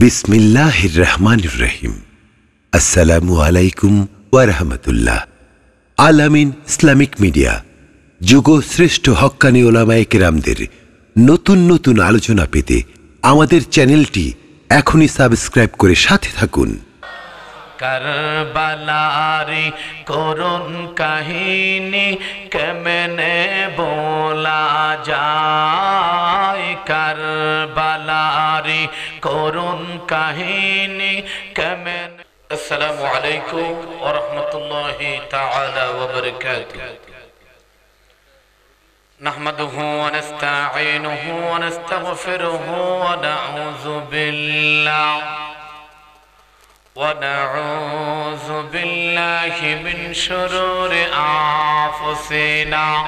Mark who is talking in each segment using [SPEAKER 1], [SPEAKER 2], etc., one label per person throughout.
[SPEAKER 1] বিসমিল্লাহির রহমান রহিম আসসালামু আলাইকুম ওয়ারহমতুল্লাহ আলামিন ইসলামিক মিডিয়া যুগ শ্রেষ্ঠ হক্কানি ওলামায়ে কেরামদের নতুন নতুন আলোচনা পেতে আমাদের চ্যানেলটি এখনই সাবস্ক্রাইব করে সাথে থাকুন।
[SPEAKER 2] কারবালারি করুন কাহিনী কেমনে বলা যায় কারবালারি করুন কাহিনী কেমন আসসালামু আলাইকুম ওয়া রাহমাতুল্লাহি তাআলা ওয়া বারাকাতুহু نحمده ونستعينه ونستغفره ونعوذ بالله ونعوذ بالله من شرور أنفسنا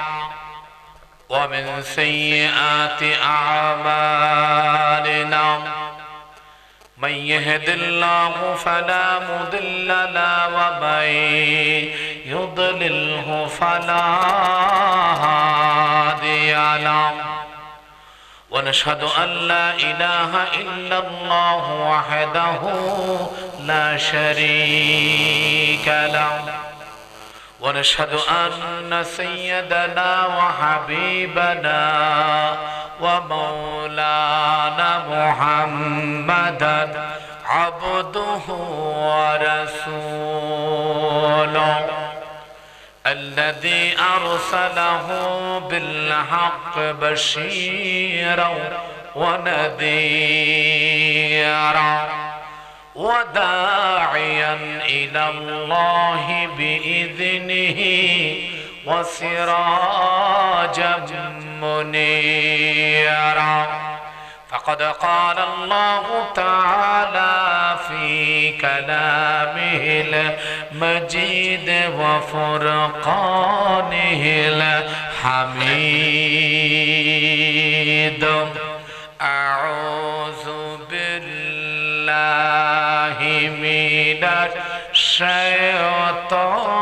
[SPEAKER 2] ومن سيئات أعمالنا. من يهد الله فلا مضل له ومن يضلله فلا هادي له. ونشهد أن لا إله إلا الله وحده لا شريك له. ونشهد أن سيدنا وحبيبنا ومولانا محمدا عبده ورسوله. الذي أرسله بالحق بشيرا ونذيرا وداعيا إلى الله بإذنه وسراجا منيرا. فقد قال الله تعالى في كلامه المجيد وفرقانه الحميد. أعوذ بالله من الشيطان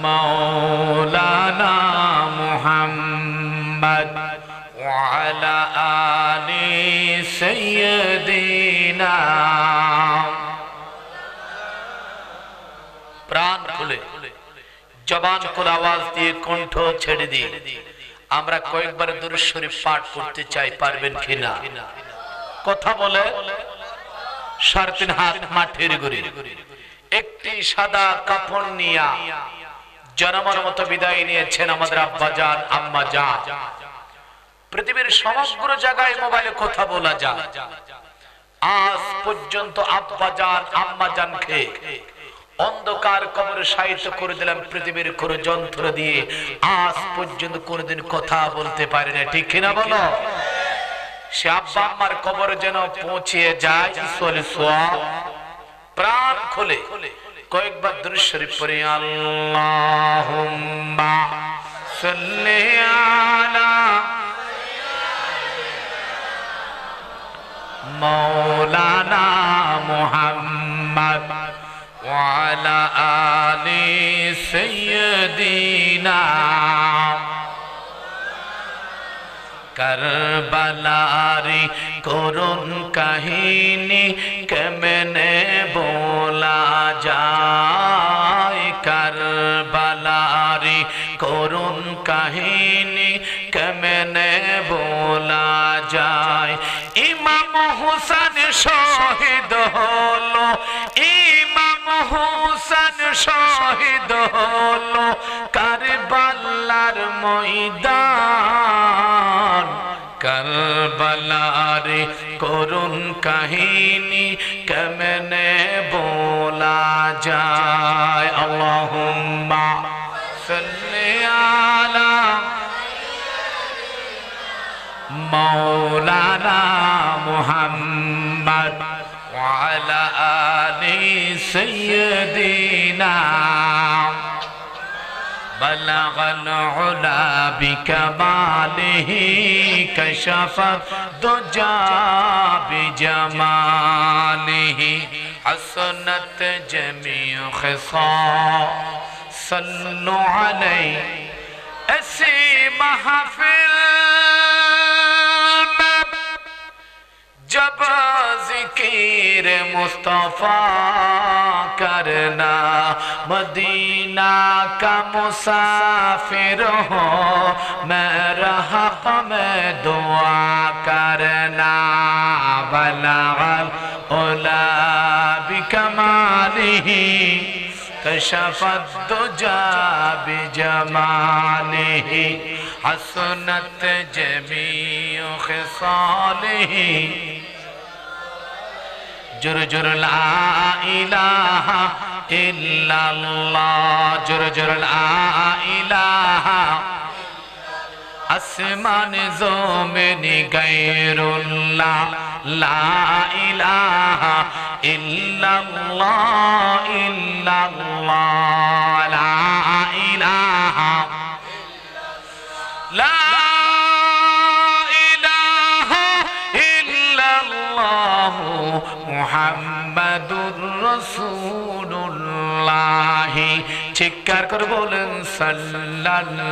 [SPEAKER 2] مولانا محمد وعلى آل سيدنا প্রাণ খুলে জবান খুলে আওয়াজ দিয়ে কণ্ঠ ছেড়ে দিয়ে আমরা কয়েকবার দরুদ শরীফ পাঠ করতে চাই পারবেন কিনা কথা বলে সাড়ে তিন হাত মাঠের গড়ি একটি সাদা কাপড় নিয়া জনমর মতো বিদায় নিয়েছেন, আমাদের আব্বা যান, আম্মা যান। পৃথিবীর সমগ্র জায়গায় মোবাইলে কথা বলা যায়। আজ পর্যন্ত আব্বা যান, আম্মা জানকে অন্ধকার কবরে সাহিত্য করে দিলাম পৃথিবীর কোন যন্ত্র দিয়ে। আজ পর্যন্ত কোনদিন কথা বলতে পারে না, ঠিক কিনা বলো? সে আব্বা, আম্মার কবরে যেন পৌঁছিয়ে যায় প্রাণ খুলে। কয়েকবার দৃশ্যের পরে আল্লাহুম্মা সাল্লি আলা مولانا محمد وعلى آل سيدنا কারবালারি করুন কাহিনী কেমনে বলা যায় কারবালারি করুন কাহিনী কেমনে বলা যায় ইমাম হুসান শহীদ হলো ইমাম হুসান শহীদ হলো কারবালার ময়দান করবলার করুন কাহিনী কেমনে বলা যায়? আল্লাহুম্মা সাল্লি আলা মাওলানা মুহাম্মদ ওয়া আলা আলি সাইয়্যিদিনা بلغ العلا بکماله کشف جاب بجماله حسنت جمیع خصا صلو علی ایسی محفل۔ جب ذکیر مصطفیٰ کرنا، مدینہ کا مسافر ہو، میں رہق میں دعا کرنا، بلغ العلا بکمالہی शफत जाब जमाने हसनत जमी खसाल জোর জোর লা ইলাহা ইল্লাল্লাহ, জোর জোর লা ইলাহা। আসমান জমিন গায়রুল্লাহ লা ইলাহা ইল্লাল্লাহ ইল্লাল্লাহ লা ইলাহা লা করে বলেন সাল্লাল্লাহু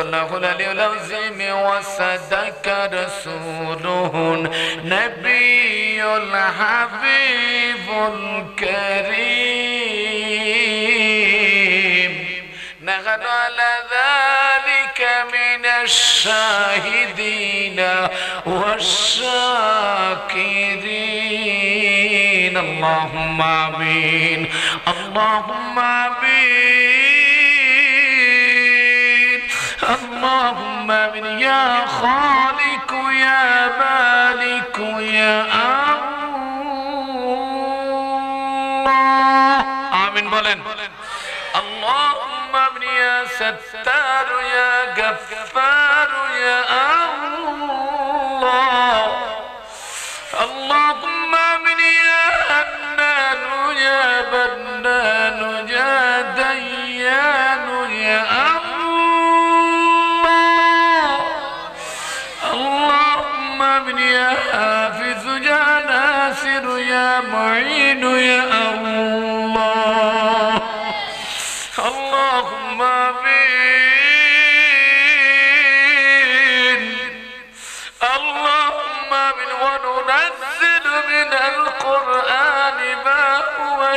[SPEAKER 2] الله العظيم وصدق رسوله النبي الحبيب الكريم نحن على ذلك من الشاهدين والشاكرين اللهم امين اللهم امين اللهم من يا خالق يا مالك يا الله آمين بولن. اللهم من يا ستار يا غفار يا الله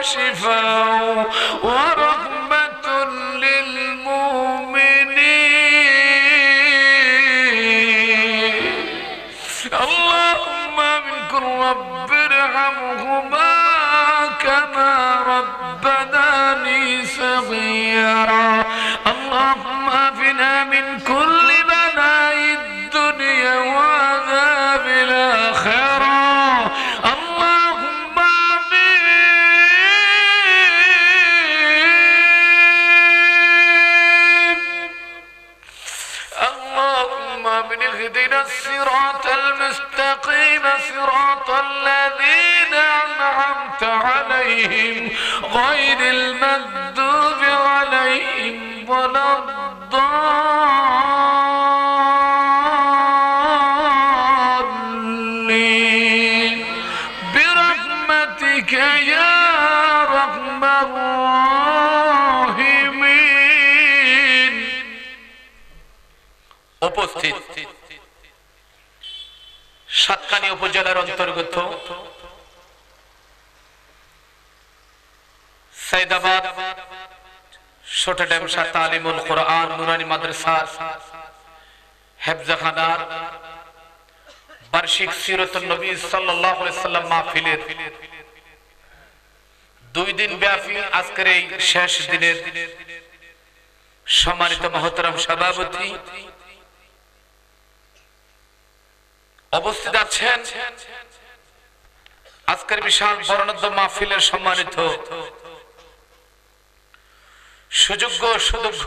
[SPEAKER 2] وشفاء ورحمة للمؤمنين. اللهم منكم رب ارحمهما كما ربنا صغيرا. اللهم افنا من উপজেলার অন্তর্গত। তালিমুল কোরআন নুরানি মাদ্রাসা, হেফজাখানার বার্ষিক নবী সাল্লাম মাহফিলের দুই দিন ব্যাপী আজকের এই শেষ দিনের সম্মানিত মহতরম সভাপতি অবস্থিত আছেন আজকের বিশাল বর্ণদ্য মাহফিলের সম্মানিত সুযোগ্য সুযোগ্য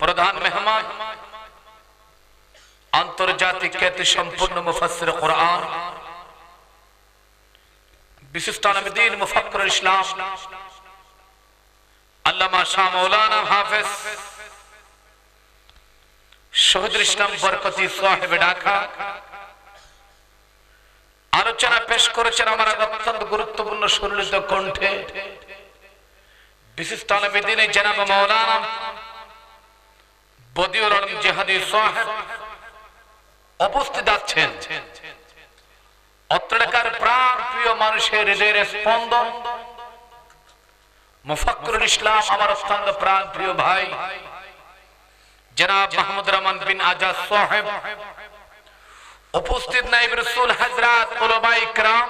[SPEAKER 2] প্রধান মেহমান, আন্তর্জাতিক খ্যাতি সম্পূর্ণ মুফাসসির কোরআন, বিশিষ্ট আলমদিন মুফাক্করুল ইসলাম, আল্লামা শাহ মৌলানা হাফেজ শহীদুল বরকতি সাহেব ঢাকা। আলোচনা পেশ করেছেন আমার অত্যন্ত গুরুত্বপূর্ণ সুললিত কণ্ঠে। বিশিষ্ট আলমদিনে জনাব মৌলানা বদিউল আলম জেহাদি সাহেব উপস্থিত আছেন। অত্রকার প্রাণ প্রিয় মানুষের হৃদয়ের স্পন্দন। মুফাক্করুল ইসলাম আমার অত্যন্ত প্রাণ প্রিয় ভাই। জনাব মাহমুদ রহমান বিন আজাদ সাহেব, উপস্থিত নাইব রসুল হজরত উলামায়ে ইকরাম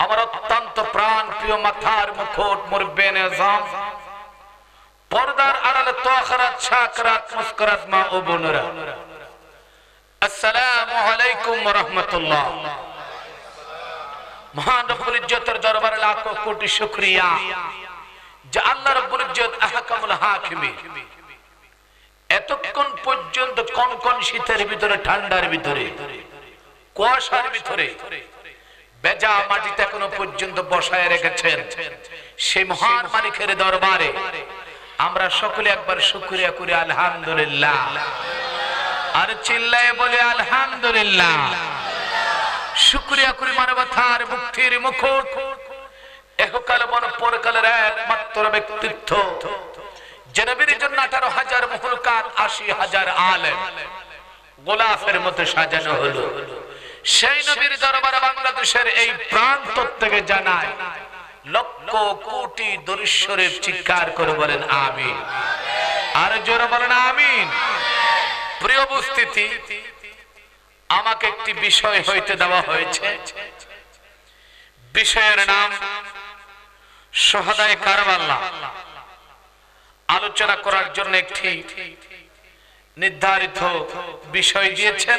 [SPEAKER 2] আমার অত্যন্ত মাথার মুকুট পর্দার আড়ালে মা ও আসসালামু আলাইকুম ওয়া রাহমাতুল্লাহ। মহান রব্বুল ইজ্জতের দরবারে কোটি শুকরিয়া যে আল্লাহ রব্বুল ইজ্জত আহকামুল হাকিমী এতক্ষণ পর্যন্ত কোন কোন শীতের ভিতরে, ঠান্ডার ভিতরে, কুয়াশার ভিতরে, বেজা মাটিতে এখনও পর্যন্ত বসায় রেখেছেন সেই মহান মালিকের দরবারে। আমরা সকলে একবার শুক্রিয়া করি, আলহামদুলিল্লাহ। আর চিল্লায় বলে, আলহামদুলিল্লাহ। শুক্রিয়া করি মানবতার মুক্তির মুকুট। এহকাল মন পরকালের একমাত্র ব্যক্তিত্ব। জনবীর জন্য আঠারো হাজার মহলকাত, আশি হাজার আলেম। গোলাফের মতো সাজানো হলো। সেই নবীর দরবারে বাংলাদেশের এই প্রান্ত থেকে জানায়, লক্ষ কোটি দরিশ্বরের চিৎকার করে বলেন, আমিন। আর জোরে বলেন, আমিন। প্রিয় উপস্থিতি, আমাকে একটি বিষয় হইতে দেওয়া হয়েছে। বিষয়ের নাম, সহাদায় কারবাল্লা আলোচনা করার জন্য একটি নির্ধারিত বিষয় দিয়েছেন।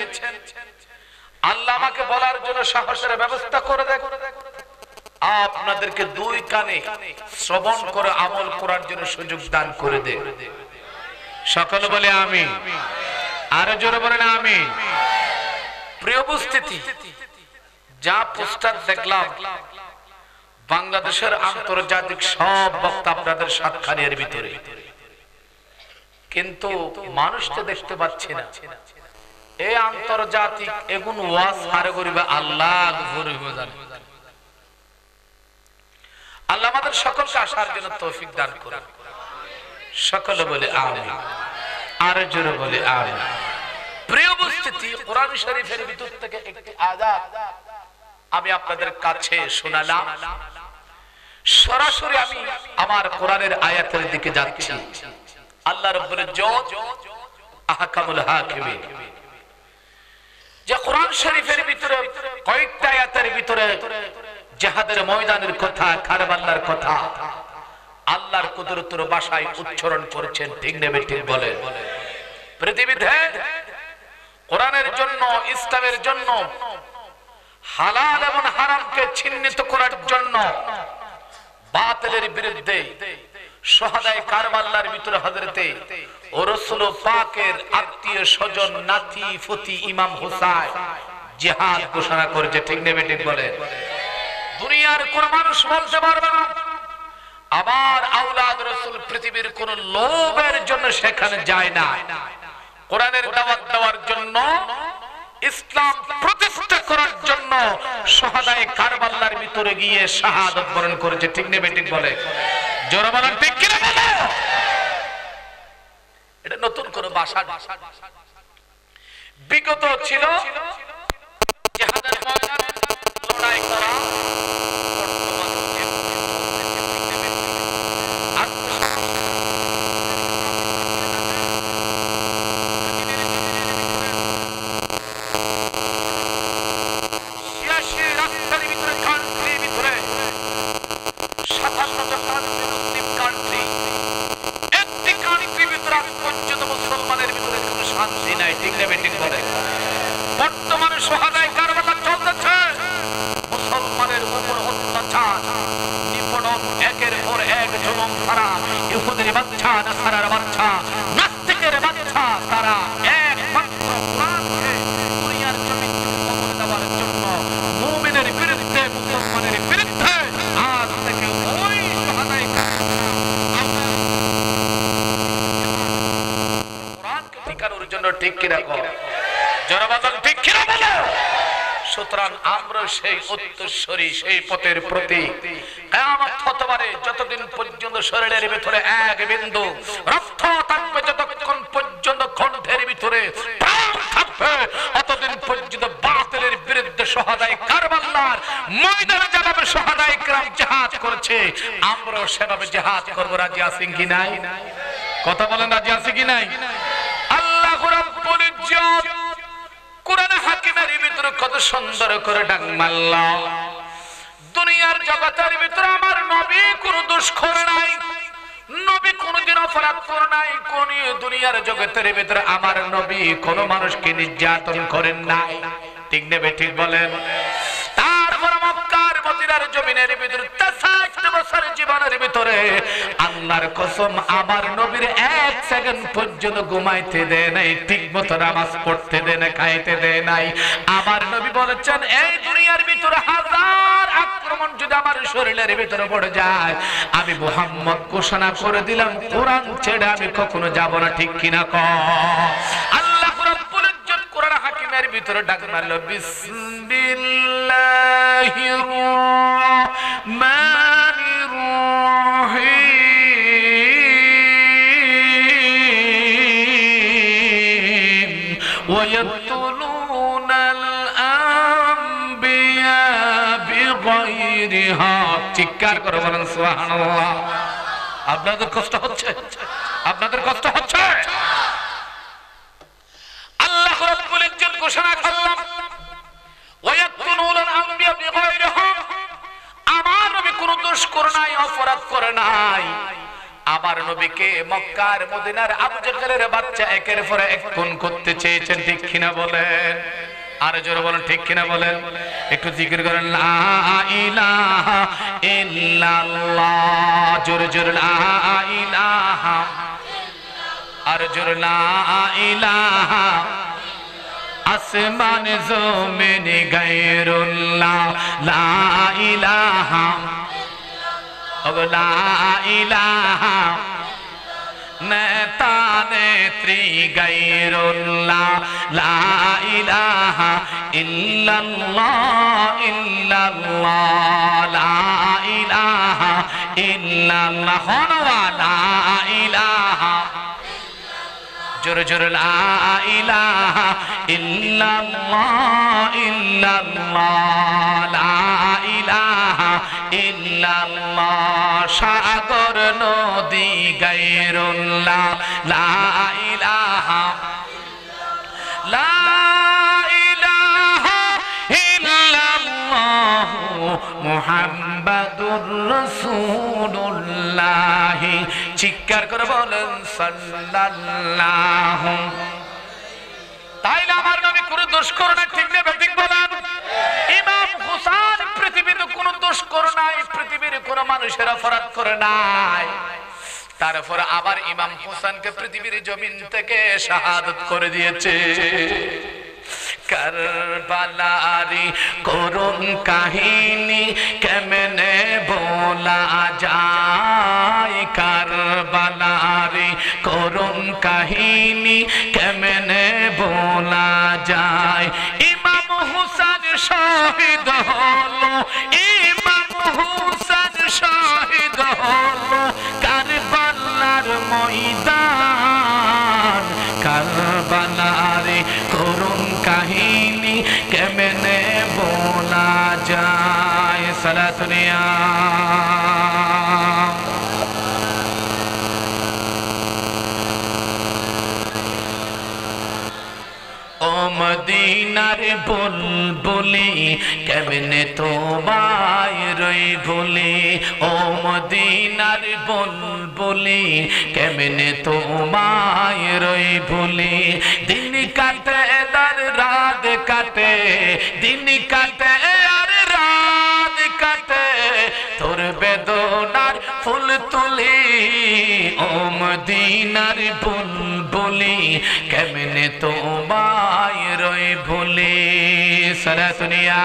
[SPEAKER 2] আল্লাহ আমাকে বলার জন্য সাহসের ব্যবস্থা করে দেখ আপনাদেরকে দুই কানে শ্রবণ করে আমল করার জন্য সুযোগ দান করে দে সকল বলে আমি আরও জোরে বলেন আমি প্রিয় উপস্থিতি, যা পোস্টার দেখলাম বাংলাদেশের আন্তর্জাতিক সব বক্তা আপনাদের সাতখানের ভিতরে। কিন্তু মানুষ তো দেখতে পাচ্ছি না। এই আন্তর্জাতিক এগুন ওয়াজ হারে করিবে আল্লাহ আল্লাহ আমাদের সকলকে আসার জন্য তৌফিক দান করুন। সকলে বলে আমিন। আর জোরে বলে আমিন। প্রিয় উপস্থিতি, কোরআন শরীফের ভিতর থেকে একটি আয়াত আমি আপনাদের কাছে শোনালাম। সরাসরি আমি আমার কোরআনের আয়াতের দিকে যাচ্ছি। আল্লাহ রব্বুল আহকামুল যে কোরআন শরীফের ভিতরে কয়েকটা আয়াতের ভিতরে ময়দানের কথা কথা, আল্লাহর কুদরতের উচ্চারণ করেছেন, ঠিক নেবে ঠিক বলে? পৃথিবীতে কোরআনের জন্য, ইসলামের জন্য, হালাল এবং হারামকে চিহ্নিত করার জন্য বাতিলের বিরুদ্ধে সোহাদায় কারবাল্লার ভিতরে হজরতে ও রসুল পাকের আত্মীয় স্বজন, নাতি, ফতি, ইমাম হুসাইন জিহাদ ঘোষণা করেছে। ঠিক নেবে, ঠিক বলে। দুনিয়ার কোন মানুষ বলতে পারবে না। আমার আউলাদ রসুল পৃথিবীর কোন লোভের জন্য সেখানে যায় না। কোরআনের দাওয়াত দেওয়ার জন্য ইসলাম প্রতিষ্ঠা করার জন্য সহাদায় কারবাল্লার ভিতরে গিয়ে শাহাদত বরণ করেছে ঠিক নেবে ঠিক বলে জোরা বলার ঠিক কিনা? এটা নতুন কোন না। বিগত ছিল জেহাদের লড়াই করা বর্তমানে যে ছিয়াশি রাস্তার ভিতরে কান্ট্রির ভিতরে সাতান্নটা কান্ট্রি মুসলিম কান্ট্রি একটি কান্ট্রির ভিতরে আজ পর্যন্ত মুসলমানের ভিতরে কোনো শান্তি নাই ঠিক নেবে ঠিক বলে বর্তমানে সহাদায় কারবালা চলতেছে মুসলমানের উপর অত্যাচার নিপীড়ন একের পর এক জনম তারা ইহুদের বাচ্চা নাসারার বাচ্চা নাস্তিকের বাচ্চা তারা একমাত্র কোরআনকে দুনিয়ার জমিন থেকে কবর দেওয়ার জন্য মুমিনের বিরুদ্ধে মুসলমানের বিরুদ্ধে আজ থেকে ওই সহাদায় কোরআনকে টিকানোর জন্য ঠিক কিনা কর জনবাদন ঠিক কিনা বলো সুতরাং আমরা সেই উত্তরস্বরী সেই পথের কেয়ামত হতে পারে, যতদিন পর্যন্ত শরীরের ভিতরে এক বিন্দু রক্ত থাকবে, যতক্ষণ পর্যন্ত কণ্ঠের ভিতরে থাকবে পর্যন্ত বাতিলের বিরুদ্ধে কারবাল্লার ময়দানে যেভাবে করেছে। আমরা সেভাবে জাহাজ করব, রাজি আছি কি নাই? কথা বলেন, রাজি আছি কি নাই? সুন্দর করে ডাক মারল। দুনিয়ার জগতের ভিতরে আমার নবী কোন দোষ করে নাই। নবী কোনদিন অপরাধ করে নাই। কোন দুনিয়ার জগতের ভিতরে আমার নবী কোন মানুষকে নির্যাতন করেন নাই। ঠিক নেবে ঠিক বলেন। তারপর মক্কার মদিনার জমিনের ভিতরে তেষট্টি বছর জীবনের ভিতরে, আল্লাহর কসম আমার নবীর এক সেকেন্ড পর্যন্ত ঘুমাইতে দেয় নাই ঠিক মতো নামাজ পড়তে দেয় না খাইতে দেয় নাই। আমার নবী বলেছেন, এই দুনিয়ার ভিতরে হাজার আক্রমণ যদি আমার শরীরের ভিতরে পড়ে যায়, আমি মোহাম্মদ ঘোষণা করে দিলাম, কোরআন ছেড়ে আমি কখনো যাব না, ঠিক কিনা ক আল্লাহ রাব্বুল ইজ্জত কোরআন হাকিমের ভিতরে ডাক মারলো, বিসমিল্লাহির রহমানির রহিম ويقتلون الأنبياء بغير حق চিৎকার করে বলেন সুবহানাল্লাহ আপনাদের কষ্ট হচ্ছে আপনাদের কষ্ট হচ্ছে আল্লাহ রাব্বুল ইজ্জত ঘোষণা করলাম ওয়ায়াকুনুল আনবিয়া বিগাইরি হক আমার নবী কোনো দোষ করে নাই, অপরাধ করে নাই। আমার নবীকে মক্কার মদিনার আবু জাহেলের বাচ্চা একের পর এক খুন করতে চেয়েছেন, ঠিক কিনা বলেন? আর জোরে বলেন, ঠিক কিনা বলেন? একটু জিকির করেন, লা ইলাহা ইল্লাল্লাহ। জোরে জোরে, লা ইলাহা আর জোরে, লা ইলাহা আসমান জমিন গায়রুল্লাহ। লা ইলাহা নেতা নেত্রী গৈরুল্লাহ লা ইলাহা ইল্লাল্লাহ ইল্লাল্লাহ লা ইলাহা ইল্লাল্লাহ হনওয়া লা ইলাহা জোরে জোরে ইলাহা ইলাহা সাগর নদী গায়রুল্লাহ ইলাহা ইলাহা মুহাম্মাদুর রাসূলুল্লাহ চিৎকার করে বলেন, সাল্লাল্লাহু। তাইলে আমার নবী কোনো দোষ করে না ঠিক নেবে ঠিক বলেন। ইমাম হুসাইন পৃথিবীতে কোনো দোষ করে নাই, পৃথিবীর কোনো মানুষের অপরাধ করে নাই। তারপর আবার ইমাম হুসাইনকে পৃথিবীর জমিন থেকে শাহাদত করে দিয়েছে। কারবালারি করুণ কাহিনী কেমনে বলা যায় কারবালারি করুণ কাহিনী কেমনে বলা যায় ইমাম হুসান শহীদ হলো ইমাম হুসান শহীদ বুলবুলি কেমনে তোমায় রই ভুলি? ও মদিনার বুলবুলি কেমনে তোমায় রই ভুলি? দিন কাটে তার রাত কাটে, দিন কাটে আর রাত কাটে। তোর বেদনার ফুল তুলি, ও মদিনার বুলবুলি, কেমনে তোমায় রই ভুলি? সারা দুনিয়া।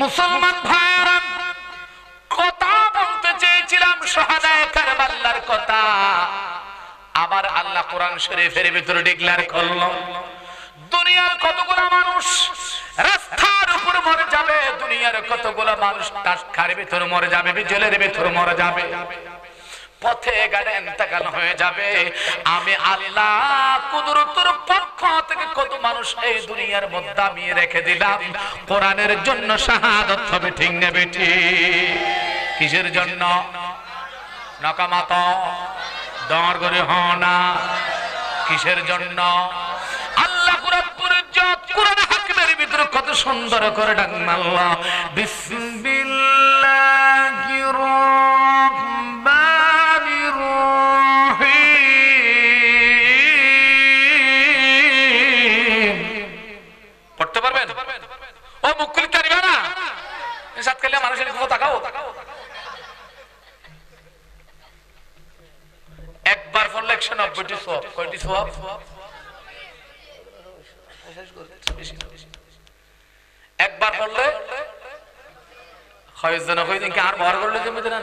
[SPEAKER 2] মুসলমান ভাইরা কথা বলতে চেয়েছিলাম সোহাদায় কারবাল্লার কথা। আবার আল্লাহ কোরআন শরীফের ভিতরে ডিক্লার করল দুনিয়ার কতগুলো মানুষ রাস্তার উপর মরে যাবে, দুনিয়ার কতগুলো মানুষ টাটকার ভিতর মরে যাবে জেলের ভিতর মরে যাবে। পথে গাড়ি এন্তেকাল হয়ে যাবে। আমি আল্লাহ কুদরতের পক্ষ থেকে কত মানুষ এই দুনিয়ার মধ্যে আমি রেখে দিলাম। কোরআনের জন্য শাহাদত হবে, ঠিক নেবে ঠিক কিসের জন্য? নকামাত দর করে হনা কিসের জন্য? ইজ্জত কোরআন হাকিমের ভিতরে কত সুন্দর করে ডাক মাল্লা বিসমিল্লাহির রহমানির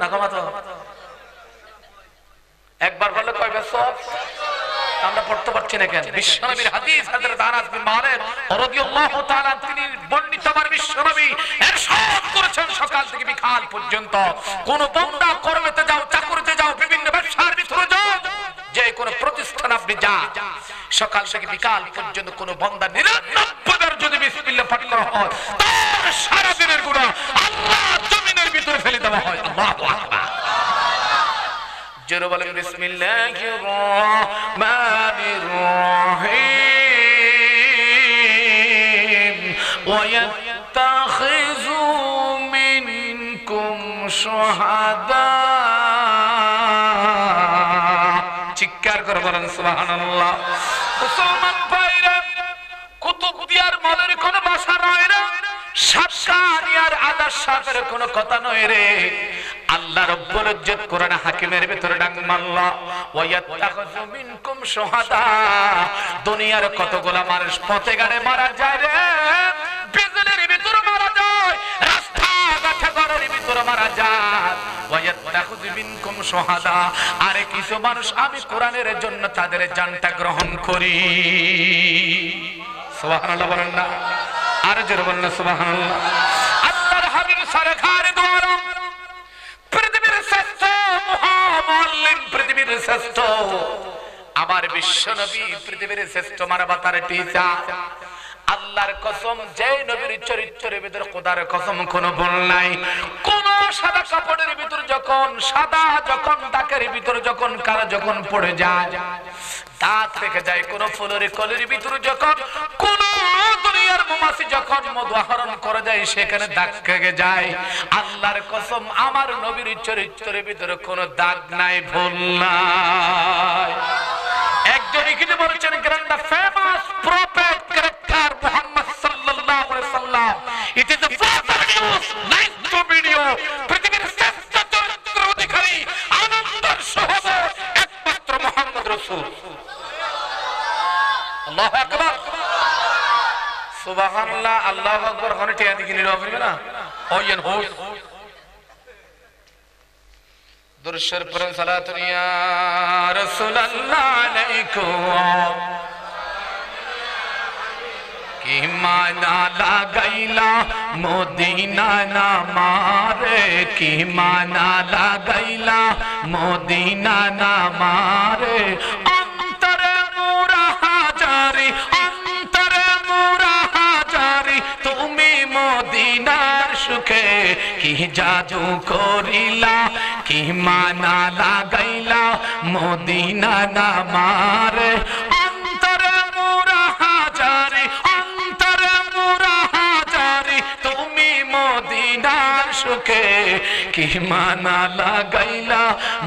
[SPEAKER 2] না নাকামাত একবার পড়লে কয়বার সোয়াব আমরা পড়তে পারছি না কেন? বিশ্বনবীর হাদিস হযরত আনাস বিন মালিক রাদিয়াল্লাহু তাআলা তিনি বর্ণিত আমার বিশ্বনবী ইরশাদ করেছেন সকাল থেকে বিকাল পর্যন্ত। কোন বান্দা কর্মেতে যাও, চাকরিতে যাও, বিভিন্ন ব্যবসার ভিতরে যাও, যে কোন প্রতিষ্ঠান আপনি যান সকাল থেকে বিকাল পর্যন্ত কোন বান্দা নিরানব্বই বার যদি বিসমিল্লাহ পাঠ করা হয়, তার সারা দিনের গুনাহ আল্লাহ ভিতরে ফেলে দেওয়া হয়। আল্লাহু বলেন করে বলেন, সুবহানাল্লাহ। মুসলমান ভাইরা, কুতুবদিয়ার মলের কোনো ভাষা নয় রে সাতকানিয়ার আদার সাথের কোনো কথা নয় রে। আল্লাহ রব্বুল ইজ্জত কোরআন হাকিমের ভিতরে ডাক মাল্লা ওয়ায়াত্তাখিযু মিনকুম শুহাদা। দুনিয়ার কতগুলা মানুষ পথে গাড়ে মারা যায় রে। বিজলির ভিতরে মারা যায় রাস্তা ভিতরে মারা যায়। আরে কিছু মানুষ, আমি কোরআনের জন্য তাদের জানটা গ্রহণ করি। সুবহানাল্লাহ না। আর জোর বলেন না সুবহানাল্লাহ। আল্লাহর হাবিব সরকার দ্বারা পৃথিবীর শ্রেষ্ঠ মহামল্লিম পৃথিবীর শ্রেষ্ঠ। আমার বিশ্ব নবী, পৃথিবীর শ্রেষ্ঠ মানবতার টিচার আল্লাহর কসম যে নবীর চরিত্রের ভিতরে খোদার কসম কোন বল নাই। কোন সাদা কাপড়ের ভিতর যখন, সাদা যখন ডাকের ভিতর যখন কারা যখন পড়ে যায়, দাঁত রেখে যায়, কোন ফুলের কলের ভিতর যখন, কোন দুনিয়ার মমাসি যখন মধু আহরণ করে যায় সেখানে দাগ খেগে যায়। আল্লাহর কসম, আমার নবীর চরিত্রের ভিতরে কোনো দাগ নাই, ভুল নাই। একজনই কিন্তু বলেছেন গ্র্যান্ড ফেমাস সুবহানাল্লাহ, আল্লাহু আকবার, হনে টিয়া দিকে নিলো হবে না? ওয়েন হো দুরশর পরন সালাতুন ইয়া রাসূলুল্লাহ আলাইকুম। কি মানা লাগাইলা, মদিনা না মারে লাগাইলা, মদিনা না জাদু করিলা, কি মানা লাগাইলা মদিনা না মারে অন্তরে মুরা হাজারি, অন্তরে মুরা হাজারি, তুমি মদিনার সুখে কি মানা লাগাইলা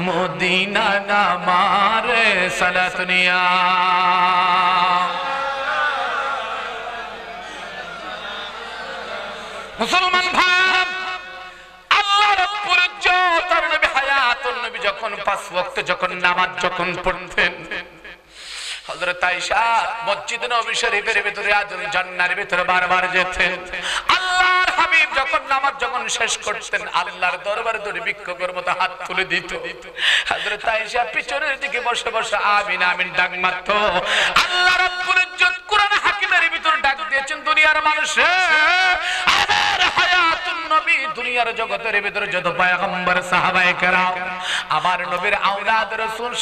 [SPEAKER 2] মদিনা না মারে সালাতুনিয়া মুসলমান যখন পাঁচ ওয়াক্ত, যখন নামাজ যখন পড়তেন হাত তুলে দিত। পিছনের দিকে ডাক দিয়েছেন, দুনিয়ার মানুষে। আমার হায়াতুন নবী দুনিয়ার জগতের ভিতরে যত পয়গম্বর আমার নবীর আওলাদ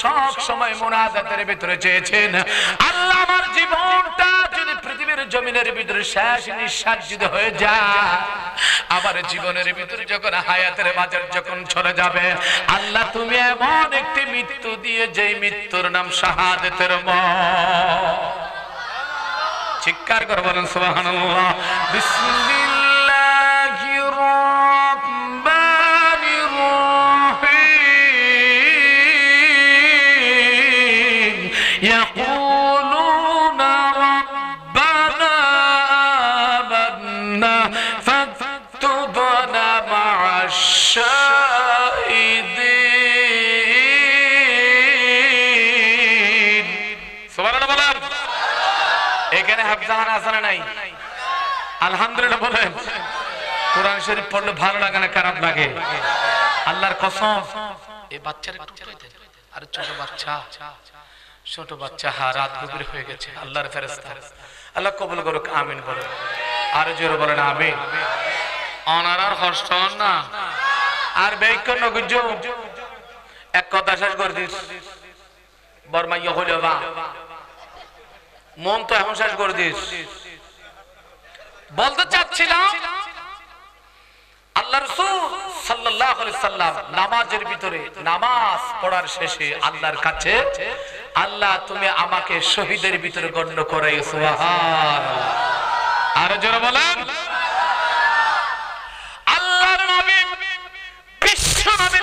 [SPEAKER 2] সব সময় মুনাজাতের ভিতরে চেয়েছেন। আল্লাহ আমার জীবনটা যদি পৃথিবীর জমিনের ভিতরে শেষ নিঃশ্বাস হয়ে যায়, আমার জীবনের ভিতরে যখন হায়াতের বাজার যখন চলে যাবে, আল্লাহ তুমি এমন একটি মৃত্যু দিয়ে যেই মৃত্যুর নাম শাহাদাতের মত চিৎকার করে এখানে হাফজাহান আছে নাই? আলহামদুলিল্লাহ বলেন। কোরআন শরীফ পড়লে ভালো লাগে না, খারাপ লাগে? আল্লাহর কসম। এই বাচ্চার। আরে ছোট বাচ্চা। ছোট বাচ্চা হা রাত গভীর হয়ে গেছে। আল্লাহর ফেরেশতা। আল্লাহ কবুল করুক, আমিন বলেন। আর জোরে বলেন, আমিন। অনার আর হর্ষ না। আর বেক নগুজ এক কথা শেষ বর্মাইয়া হইল বা। মন তো এখন শেষ বলতে চাচ্ছিলাম, আল্লাহ রসুল সাল্লাম নামাজের ভিতরে নামাজ পড়ার শেষে আল্লাহর কাছে, আল্লাহ তুমি আমাকে শহীদের ভিতরে গণ্য করে সুবহানাল্লাহ। আর জোরে বলেন আল্লাহর নবী বিশ্ব নবী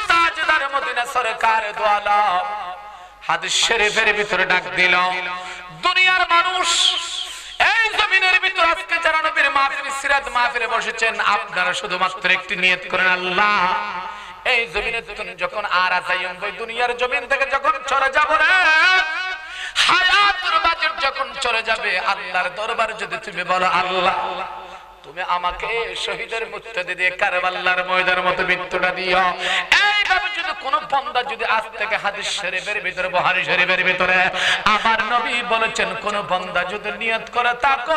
[SPEAKER 2] তাজদার মদিনা সরকার দোয়ালা। হাদিস শরীফের ভিতরে ডাক দিল, দুনিয়ার মানুষ, এই জমিনের ভিতর আজকে যারা নবীর মাহফিল, সিরাত মাহফিলে বসেছেন, আপনারা শুধুমাত্র একটি নিয়ত করেন, আল্লাহ, এই জমিনে যখন আর দুনিয়ার জমিন থেকে যখন চলে যাব রে হায়াতুর বাজেট যখন চলে যাবে, আল্লাহর দরবারে যদি তুমি বলো, আল্লাহ তুমি আমাকে শহীদের মুক্তি দিয়ে কারবাল্লার ময়দার মতো মৃত্যুটা দিও। এইভাবে যদি কোন বন্দা যদি আজ থেকে হাদিস শরীফের ভিতরে, বহারি শরীফের ভিতরে আমার নবী বলেছেন, কোন বন্দা যদি নিয়ত করে তাকো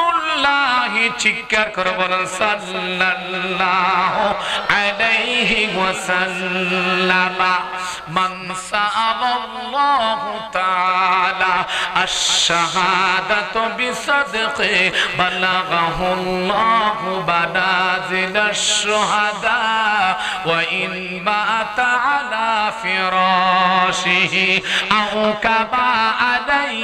[SPEAKER 2] রাসূলুল্লাহ চিৎকার করে বলেন সাল্লাল্লাহু আলাইহি ওয়াসাল্লাম। মান সাআলাল্লাহু তাআলা আশ-শুহাদা ওয়া ইন মাতা আলা ফিরাশিহি, আও কামা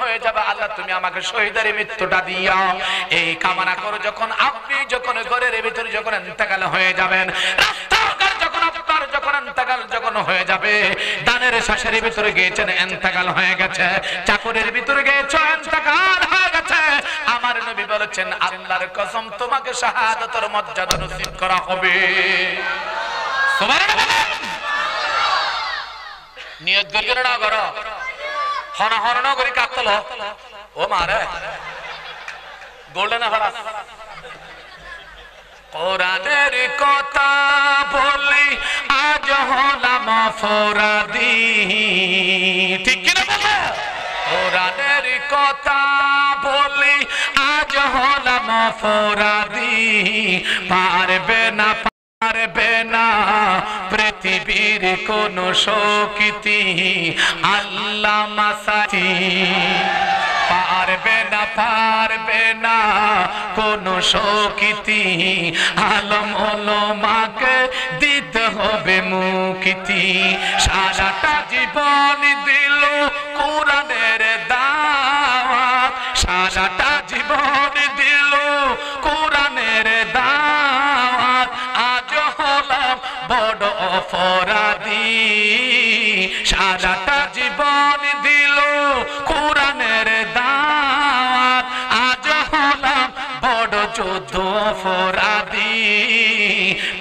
[SPEAKER 2] হয়ে শহীদের মৃত্যুটা এই কামনা করো যখন আপনি যখন ঘরের ভিতরে যখন হয়ে যাবেন যখন আপনার যখন যখন হয়ে যাবে, দানের শ্বাসের ভিতরে গিয়েছেন ইন্তেকাল হয়ে গেছে, চাকরের ভিতরে গিয়েছো ইন্তেকাল হয়ে গেছে। আমার নবী বলেছেন, আল্লাহর কসম তোমাকে শাহাদাতের মর্যাদা নসিব করা হবে। নিয়ত করি না করো। কাতল ও মারে গোল্ডেন হড়া কোরআনের কথা বলি, আজ হলাম ঠিক বলো? কোরআনের কথা বলি হলাম ফোরাদি পারবে না পারবে না পৃথিবীর কোন শক্তি। আল্লাহ মাসাতি পারবে না পারবে না কোন শক্তি। আলম মাকে দিতে হবে মুক্তি। সারাটা জীবন দিল কোরআনের দাওয়াত, সারাটা জীবন দিল, কোরআনের দাওয়াত আজ হলাম বড় অপরাধী। সারাটা জীবন দিল, কোরআনের দাওয়াত আজ হলাম বড় যুদ্ধ অপরাধী।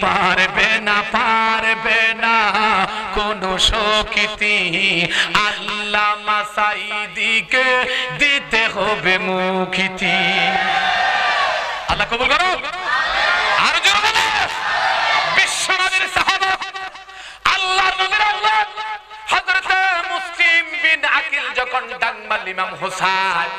[SPEAKER 2] পারবে না পারবে না। কোন শক্তি আল্লাহ মাসাইদিকে দিতে হবে মুখিতি। আল্লাহ কবুল করো। আর জোরে বলো। বিশ্বনবীর সাহাবা মুসলিম বিন আকিল যখন ডাকমাল ইমাম হুসাইন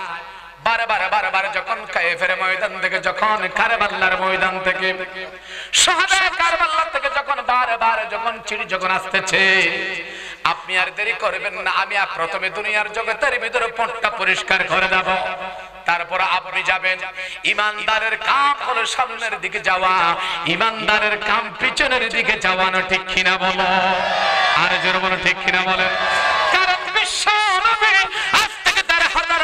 [SPEAKER 2] আপনি আর দেরি করবেন না, আমি প্রথমে দুনিয়ার জগতের ভিতরে পটটা পরিষ্কার করে দেব। তারপর আপনি যাবেন, ইমানদারের কাম হলো সামনের দিকে যাওয়া, ইমানদারের কাম পিছনের দিকে যাওয়ানো, ঠিক কিনা বলো? আর জোর বলো, ঠিক কিনা বলে কারণ বিশ্ব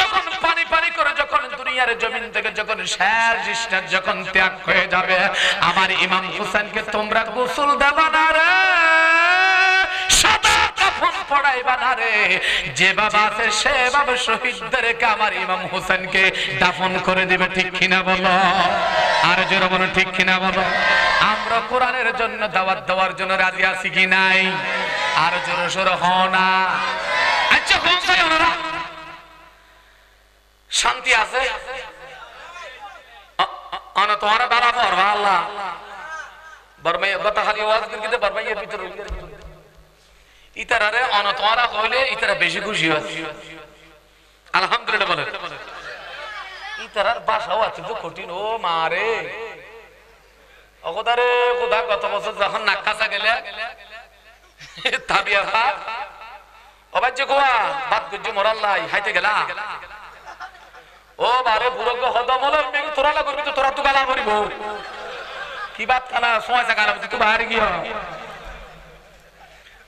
[SPEAKER 2] যখন পানি পানি করে যখন দুনিয়ার জমিন থেকে যখন শেষ যখন ত্যাগ হয়ে যাবে, আমার ইমাম হুসাইনকে তোমরা গোসল দেবা না কাফন পড়াইবা না রে। যে বাবা আছে, সে বাবা শহীদদেরকে আমার ইমাম হোসেনকে দাফন করে দিবে, ঠিক কিনা বলো? আর জোরে বলো, ঠিক কিনা বলো? আমরা কোরআনের জন্য দাওয়াত দেওয়ার জন্য রাজি আছি কি নাই? আর জোরে সোরে হ না। আচ্ছা কোন চাই ওনারা। শান্তি আছে? অন তোমারা বাড়া পড়বা আল্লাহ। বরমাই কথা খালি ওয়াজ করতে বরমাইয়ের ভিতরে ইতারারে অনতরা হইলে ইতারা বেশি খুশি হয়। আলহামদুলিল্লাহ বলে ইতারার বাসাও আছে তো কঠিন। ও মারে অগদারে কোথা গত বছর যখন নাকাসা গেলে তাবিয়া খা অবাজ্য গোয়া বাদ গুজ্জু মরাল্লাই হাইতে গেলা। ও বারে বুড়ক হদমল মেঘ তোরা করবি তো তোরা তো গালা করিব কি বাত খানা সময় গালা তুই বাহারে গিয়ে।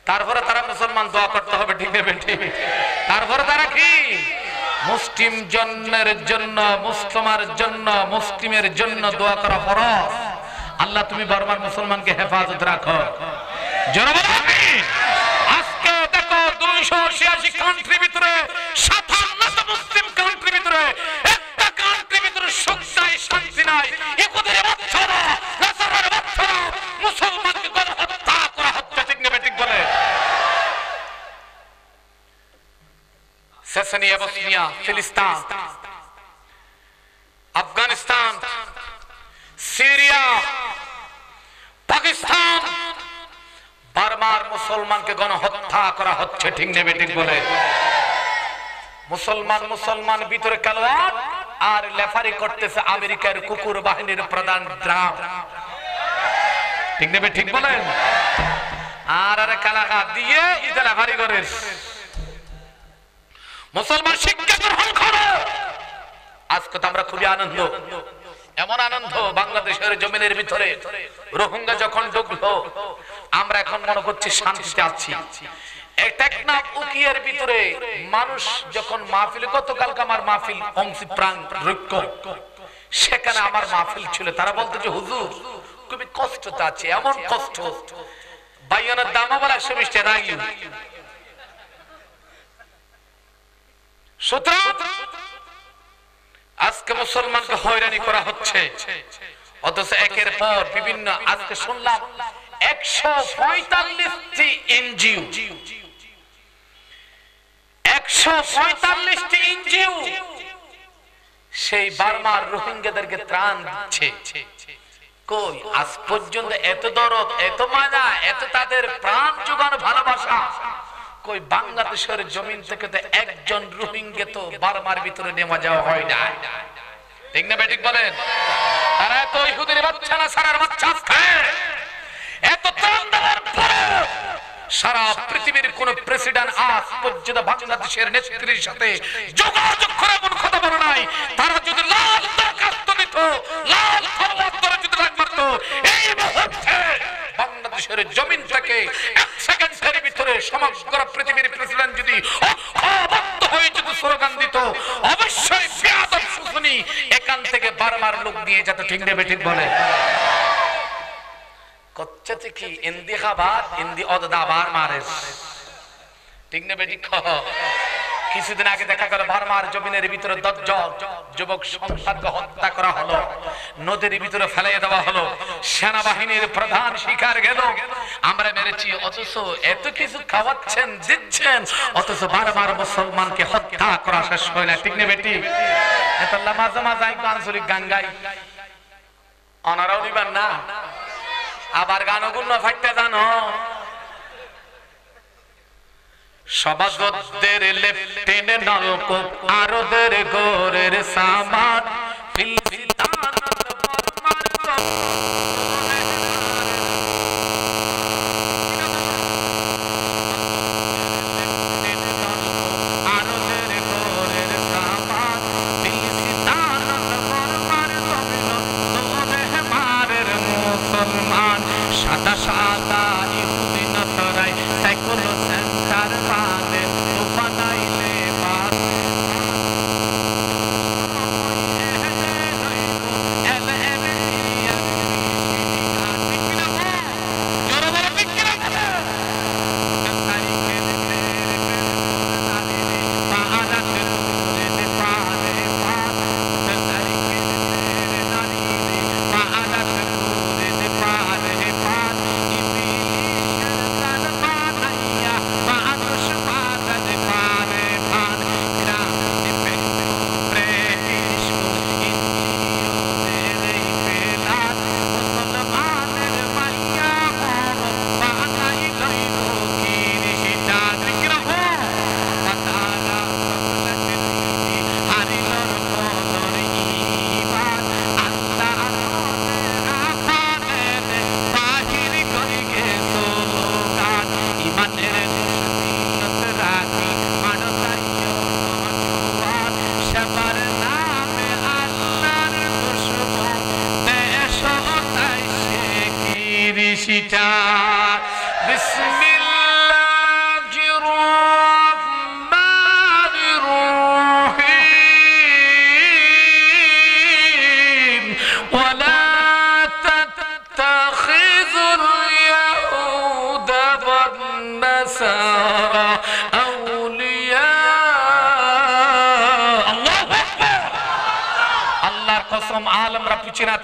[SPEAKER 2] তারপরে তারা মুসলমান দোয়া করতে হবে, ঠিক নেবে ঠিক তারপরে তারা কি? মুসলিম জন্মের জন্য, মুসলমার জন্য, মুসলিমের জন্য দোয়া করা ফরজ। আল্লাহ, তুমি বর্মার মুসলমানকে হেফাজত রাখো। আজকে দেখো দুইশো ছিয়াশি কান্ট্রি ভিতরে সাতান্নত মুসলিম কান্ট্রি ভিতরে, একটা কান্ট্রি ভিতরে সুখ শান্তি নাই। বাচ্চারা মুসলমানকে গণহত্যা করা হচ্ছে ঠিক নেবে ঠিক বলে আফগানিস্তান সিরিয়া পাকিস্তান বারবার মুসলমানকে গণহত্যা করা হচ্ছে, ঠিক নেবে, ঠিক বলে। মুসলমান মুসলমান, ভিতরে কালোয়ার আর লেফারি করতেছে আমেরিকার কুকুর বাহিনীর প্রধান ঠিক নেবে, ঠিক বলেন। আর আরে কালাকা দিয়ে ঈদে লেফারি করে মুসলমান শিক্ষা গ্রহণ করো আজকে তো আমরা খুবই আনন্দ। এমন আনন্দ বাংলাদেশের জমিনের ভিতরে। রোহিঙ্গা যখন ঢুকলো আমরা এখন মনে করছি শান্তিতে আছি। মানুষ যখন মাহফিল, গতকালকে আমার মাহফিল অংশী প্রাণ সেখানে আমার মাহফিল ছিল। তারা বলতো যে, হুজুর, খুবই কষ্টতে আছে, এমন কষ্ট। বাইয়ানের দাম বিশটা রাগি আজকে মুসলমানকে হয়রানি করা হচ্ছে। অথচ একের পর বিভিন্ন আজকে শুনলাম একশো পঁয়তাল্লিশটি এনজিও। একশো পঁয়তাল্লিশটি এনজিও সেই বার্মার রোহিঙ্গাদেরকে ত্রাণ দিচ্ছে। কই, আজ পর্যন্ত এত দরদ, এত মায়া, এত তাদের প্রাণ যোগানো ভালোবাসা কই বাংলাদেশের জমিন থেকে তো একজন রোহিঙ্গা তো বার্মার ভিতরে নেওয়া যাওয়া হয় না। ঠিক না বেঠিক বলেন? তারা তো ইহুদের বাচ্চা না, সারার বাচ্চা আছে। এত ত্রাণ পরে সারা পৃথিবীর কোন প্রেসিডেন্ট আজ পর্যন্ত বাংলাদেশের নেত্রীর সাথে যোগাযোগ করে কোন কথা বলে নাই। তারা যদি লাল দরখাস্ত দিত, লাল ধরে যদি রাগ মারত, এই মুহূর্তে বাংলাদেশের জমিন থেকে এক সেকেন্ডের ভিতরে সমগ্র পৃথিবীর প্রেসিডেন্ট যদি অবাধ্য হয়ে যদি স্লোগান দিত, অবশ্যই বেয়াদব শুশুনি এখান থেকে বারবার লোক নিয়ে যেত ঠিক নেবে ঠিক বলে। কচ্ছাতে কি ইন্দিখাবার ইন্দি অদাবার মারেস? ঠিক নেবে, ঠিক কিছুদিন আগে দেখা গেল ভারমার জমিনের ভিতরে দজ্জল যুবক সন্তানকে হত্যা করা হলো, নদীর ভিতরে ফেলাই দেওয়া হলো, সেনাবাহিনীর প্রধান শিকার গেল। আমরা মেরেছি, অথচ এত কিছু খাওয়াচ্ছেন, দিচ্ছেন, অথচ বারবার মুসলমানকে হত্যা করা শেষ হয় না, ঠিক নেবে ঠিক এত মাঝে মাঝে আঞ্চলিক গাঙ্গাই। অনারাও নিবার না। আবার গানগুন্ন ফাইটটা জানো। সবাজদের লেফটেন নলকূপ আরদের গোরের সামান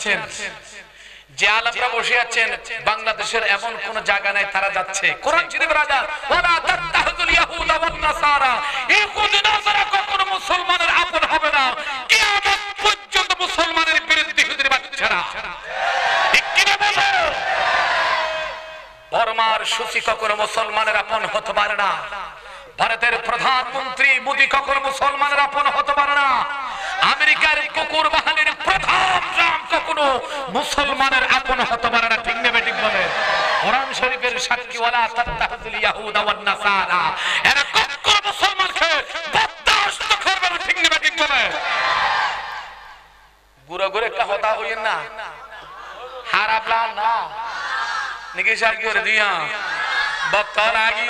[SPEAKER 2] আছেন যে আলমরা বসে আছেন, বাংলাদেশের এমন কোন জায়গা নাই, তারা যাচ্ছে। কোরআন শরীফের রাজা, ওয়ালা ইয়াহুদা ওয়ান নাসারা মুসলমানের আপন হবে না। কিয়ামত পর্যন্ত মুসলমানের বিরুদ্ধে বাচ্চারা ঠিক কি না বলো বর্মার সুচি কখনো মুসলমানের আপন হতে পারে না। ভারতের প্রধানমন্ত্রী মোদী কখনো মুসলমানের আপন হতে পারে না আমেরিকার কুকুর বাহিনীর প্রধান রাম কখনো মুসলমানের আপন হতে পারে না ঠিক নেবে ঠিক বলে কোরআন শরীফের সাক্ষী ওয়ালা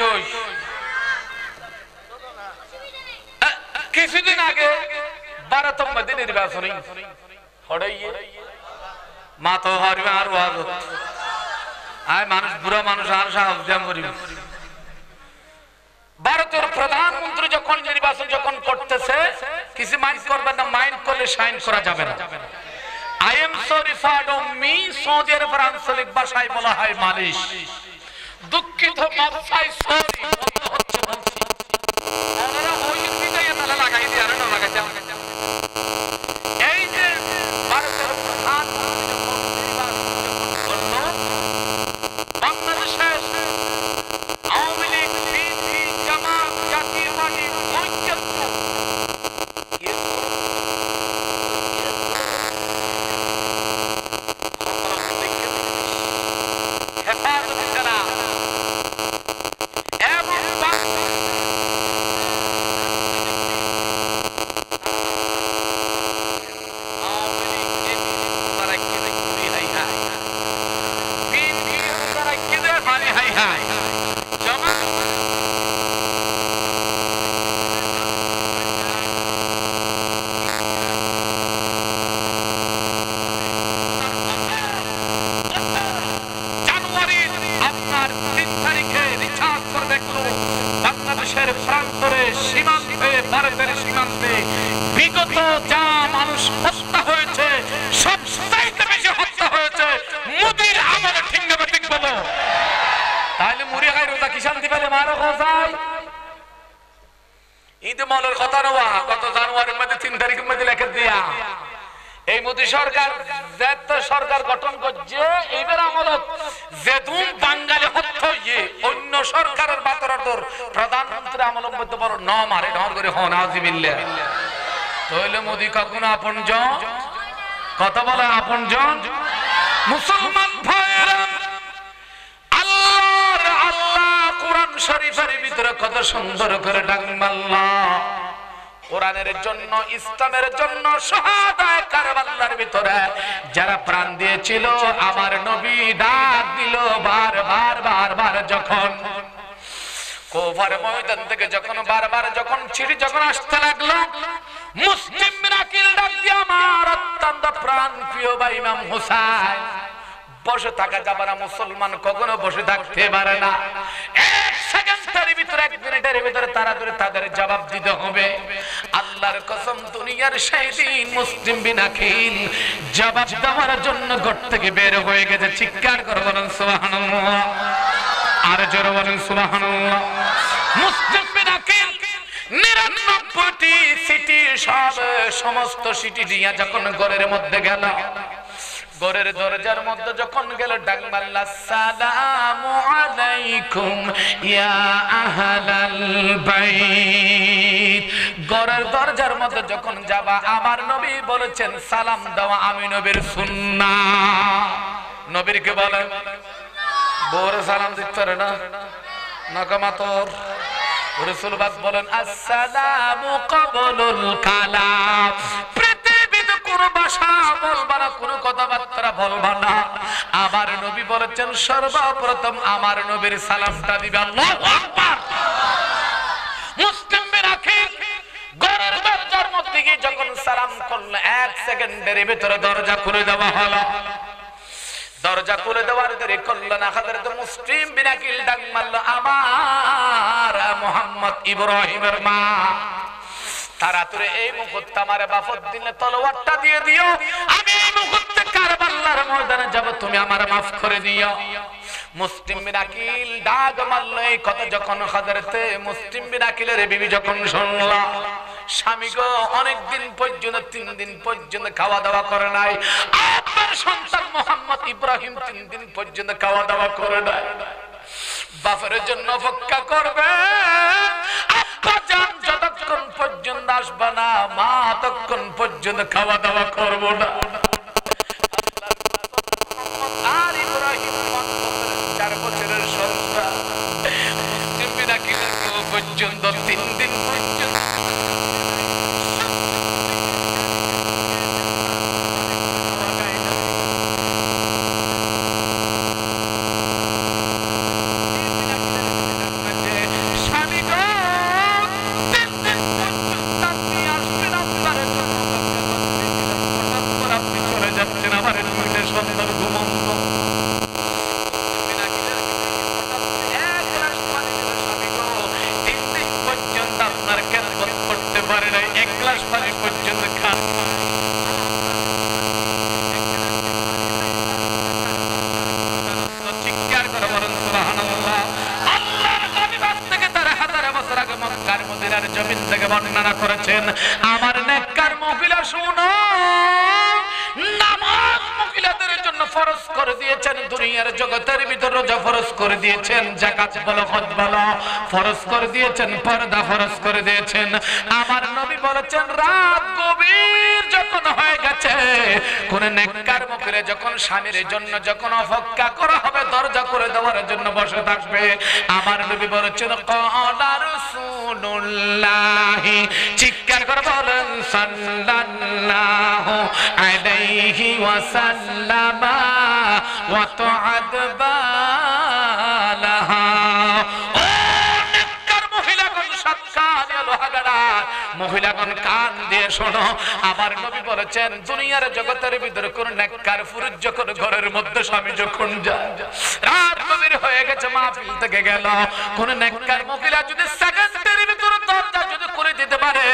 [SPEAKER 2] ওই। কিছুদিন আগে বারোতম দিন নির্বাচনী হড়াইয়ে মা তো হারবে আর ওয়াজত আয় মানুষ বুড়া মানুষ আর সাহস করিবে ভারতের প্রধানমন্ত্রী যখন নির্বাচন যখন করতেছে, কিছু মাইন্ড করবেন না মাইন্ড করলে সাইন করা যাবে না। আই এম সরি মি সৌদের ভাষায় বলা হয় মালিশ। দুঃখিত সরি বন্ধ হচ্ছে বলছি ওনারা ওই দিকে তালা লাগাই দিয়ে আর না লাগাইতে এই যে ভারতের প্রধানমন্ত্রী যখন নির্বাচন যখন করল বাংলাদেশের আওয়ামী লীগ বিএনপি জামাত জাতীয় পার্টি ঐক্যত্ব হেফাজতে যারা এবং আওয়ামী লীগ তারা কেঁদে ঘুরি হাই হাই বিএনপি তারা কেঁদে মারি হাই হাই জামাত জানুয়ারির আপনার তিন তারিখে রিচার্জ করে দেখল বাংলাদেশের প্রান্তরে সীমান্তে ভারতের সীমান্তে বিগত যা মানুষ হত্যা হয়েছে সব চাইতে বেশি হত্যা হয়েছে মোদির আমলে ঠিক নেবে ঠিক বলো তাহলে মুড়ি খাই রোজা কি শান্তি পেলে মারো কোথায় ঈদ মলের কথা নেওয়া গত জানুয়ারির মধ্যে তিন তারিখের মধ্যে লেখে দিয়া এই মোদী সরকার যেত সরকার গঠন করছে এইবার আমলত যেদুম বাঙালি হত্য ইয়ে অন্য সরকারের বাতরাতর প্রধানমন্ত্রী আমলের মধ্যে বড় ন মারে ঢর করে কখনো আপন জন বলে আপন জন মুসলমান কোরআন ডাক যারা প্রাণ দিয়েছিল, আমার নবী ডাক দিল বার বার যখন কোভার ময়দান যখন বারবার যখন চিঠি যখন আসতে লাগল, মুসলিম মিরাকিল ডাক দিয়ে আমার অত্যন্ত প্রাণ প্রিয় ভাই ইমাম বসে থাকা যাবে না, মুসলমান কখনো বসে থাকতে পারে না। এক সেকেন্ডের ভিতরে, এক মিনিটের ভিতরে তাড়াতাড়ি তাদের জবাব দিতে হবে। আল্লাহর কসম, দুনিয়ার সেই দিন মুসলিম বিনাকিল জবাব দেওয়ার জন্য ঘর থেকে বের হয়ে গেছে। চিৎকার করে বলেন, সুবহানাল্লাহ। আর জোরে বলেন, সুবহানাল্লাহ। সমস্ত সিটি নিয়ে যখন ঘরের মধ্যে গেল, ঘরের দরজার মধ্যে যখন গেল, ডাক মাল্লা সালামু আলাইকুম ইয়া আহলাল বাইত। ঘরের দরজার মধ্যে যখন যাবা, আমার নবী বলেছেন, সালাম দেওয়া আমি নবীর সুন্নাহ নবীর কে বলেন? বউরে সালাম দিতে না? নকমাতর রসুল বাস বলেন, আসসালামু কালাম। পৃথিবীতে কোন ভাষা বলবা না, কোনো কথাবার্তা বলবা না। আমার নবী বলেছেন, সর্বপ্রথম আমার নবীর সালামটা দিবে আল্লাহু আকবার। মুসলিম ঘরের দরজার মধ্যে গিয়ে যখন সালাম করল, এক সেকেন্ডের ভিতরে দরজা খুলে দেওয়া হলো। দরজা খুলে দেওয়ার দেরি কল্যাণ তো মুসলিম বিনাকিল ডাক মারলো আমার মোহাম্মদ ইব্রাহিমের মা তারা তাড়াতাড়ি এই মুহূর্তে আমার বাফত দিলে তলোয়ারটা দিয়ে দিও। আমি এই মুহূর্তে কারবাল্লার ময়দানে যাব, তুমি আমার মাফ করে দিও। ইব্রাহিম তিন দিন পর্যন্ত খাওয়া দাওয়া করে নাই। বাপের জন্য অপেক্ষা করবে। যতক্ষণ পর্যন্ত আসবে না, মা ততক্ষণ পর্যন্ত খাওয়া দাওয়া করব না ইব্রাহিম পাঁচ বছরের, চার বছরের সন্তান মুসলিম বিনাকিল পর্যন্ত তিন দিন পর্যন্ত স্বামী গো, তিন দিন পর্যন্ত আপনি আসবেন আপনার জন্য অপেক্ষা করতেছিলাম। হঠাৎ করে আপনি চলে যাচ্ছেন আমার দুইটা সন্তান ঘুমন্ত এক গ্লাস পানি দিল স্বামী গো, তিন দিন পর্যন্ত আপনার খেদমত করতে পারে নাই এক গ্লাস পানি পর্যন্ত খান চিৎকার করে বলেন সুবহানাল্লাহ আল্লাহর নবী বাস থেকে তার হাজার বছর আগে মক্কার মদিনার জমিন থেকে বর্ণনা করেছেন আমার নেককার মহিলা শুনো নামাজ মহিলাদের জন্য ফরজ করে দিয়েছেন দুনিয়ার জগতের ভিতর রোজা ফরজ করে দিয়েছেন জাকাত বলো ফরজ করে দিয়েছেন, পর্দা ফরজ করে দিয়েছেন। আমার নবী বলেছেন, রাত গভীর যখন হয়ে গেছে, কোন নেককার মুখরে যখন স্বামীর জন্য যখন অপেক্ষা করা হবে, দরজা করে দেওয়ার জন্য বসে থাকবে। আমার নবী বলেছেন, কলা রাসূলুল্লাহি চিৎকার করে বলেন, সাল্লাল্লাহু আলাইহি ওয়াসাল্লামা ওয়া তুআদবালাহা মহিলাগণ কান দিয়ে শোনো। আমার নবী বলেছেন, দুনিয়ার জগতের ভিতরে কোন নেককার পুরুষ যখন ঘরের মধ্যে স্বামী যখন যায়, রাত গভীর হয়ে গেছে, মাহফিল থেকে গেল। কোন নেককার মহিলা যদি সেকেন্ডের দরজা যদি করে দিতে পারে,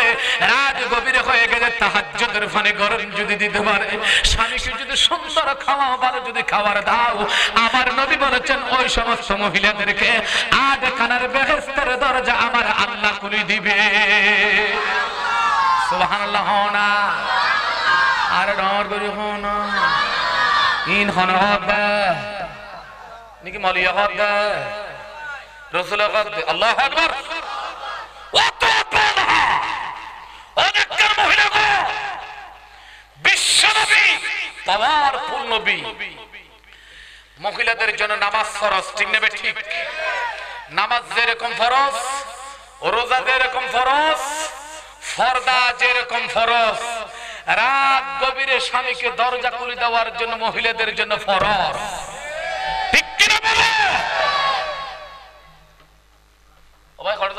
[SPEAKER 2] রাত গভীর হয়ে গেছে তাহাজ্জুদের ফানে গরম যদি দিতে পারে, স্বামীকে যদি সুন্দর খাওয়া ভালো যদি খাবার দাও, আমার নবী বলেছেন, ওই সমস্ত মহিলাদেরকে আজ খানার বেহেস্তের দরজা আমার আল্লাহ করে দিবে। সুবহানাল্লাহ, হও না। আর ডর করি হও না। ইন হন হবে নাকি মলিয়া হবে রসুল আল্লাহ আকবার। মহিলাদের জন্য নামাজ ফরজ, ঠিক নেবে ঠিক? নামাজ যেরকম ফরজ, রোজা যেরকম ফরজ, ফর্দা যেরকম ফরজ, রাত গভীরে স্বামীকে দরজা খুলে দেওয়ার জন্য মহিলাদের জন্য ফরজ। ঠিক কিনা বলে? ও ভাই খরচ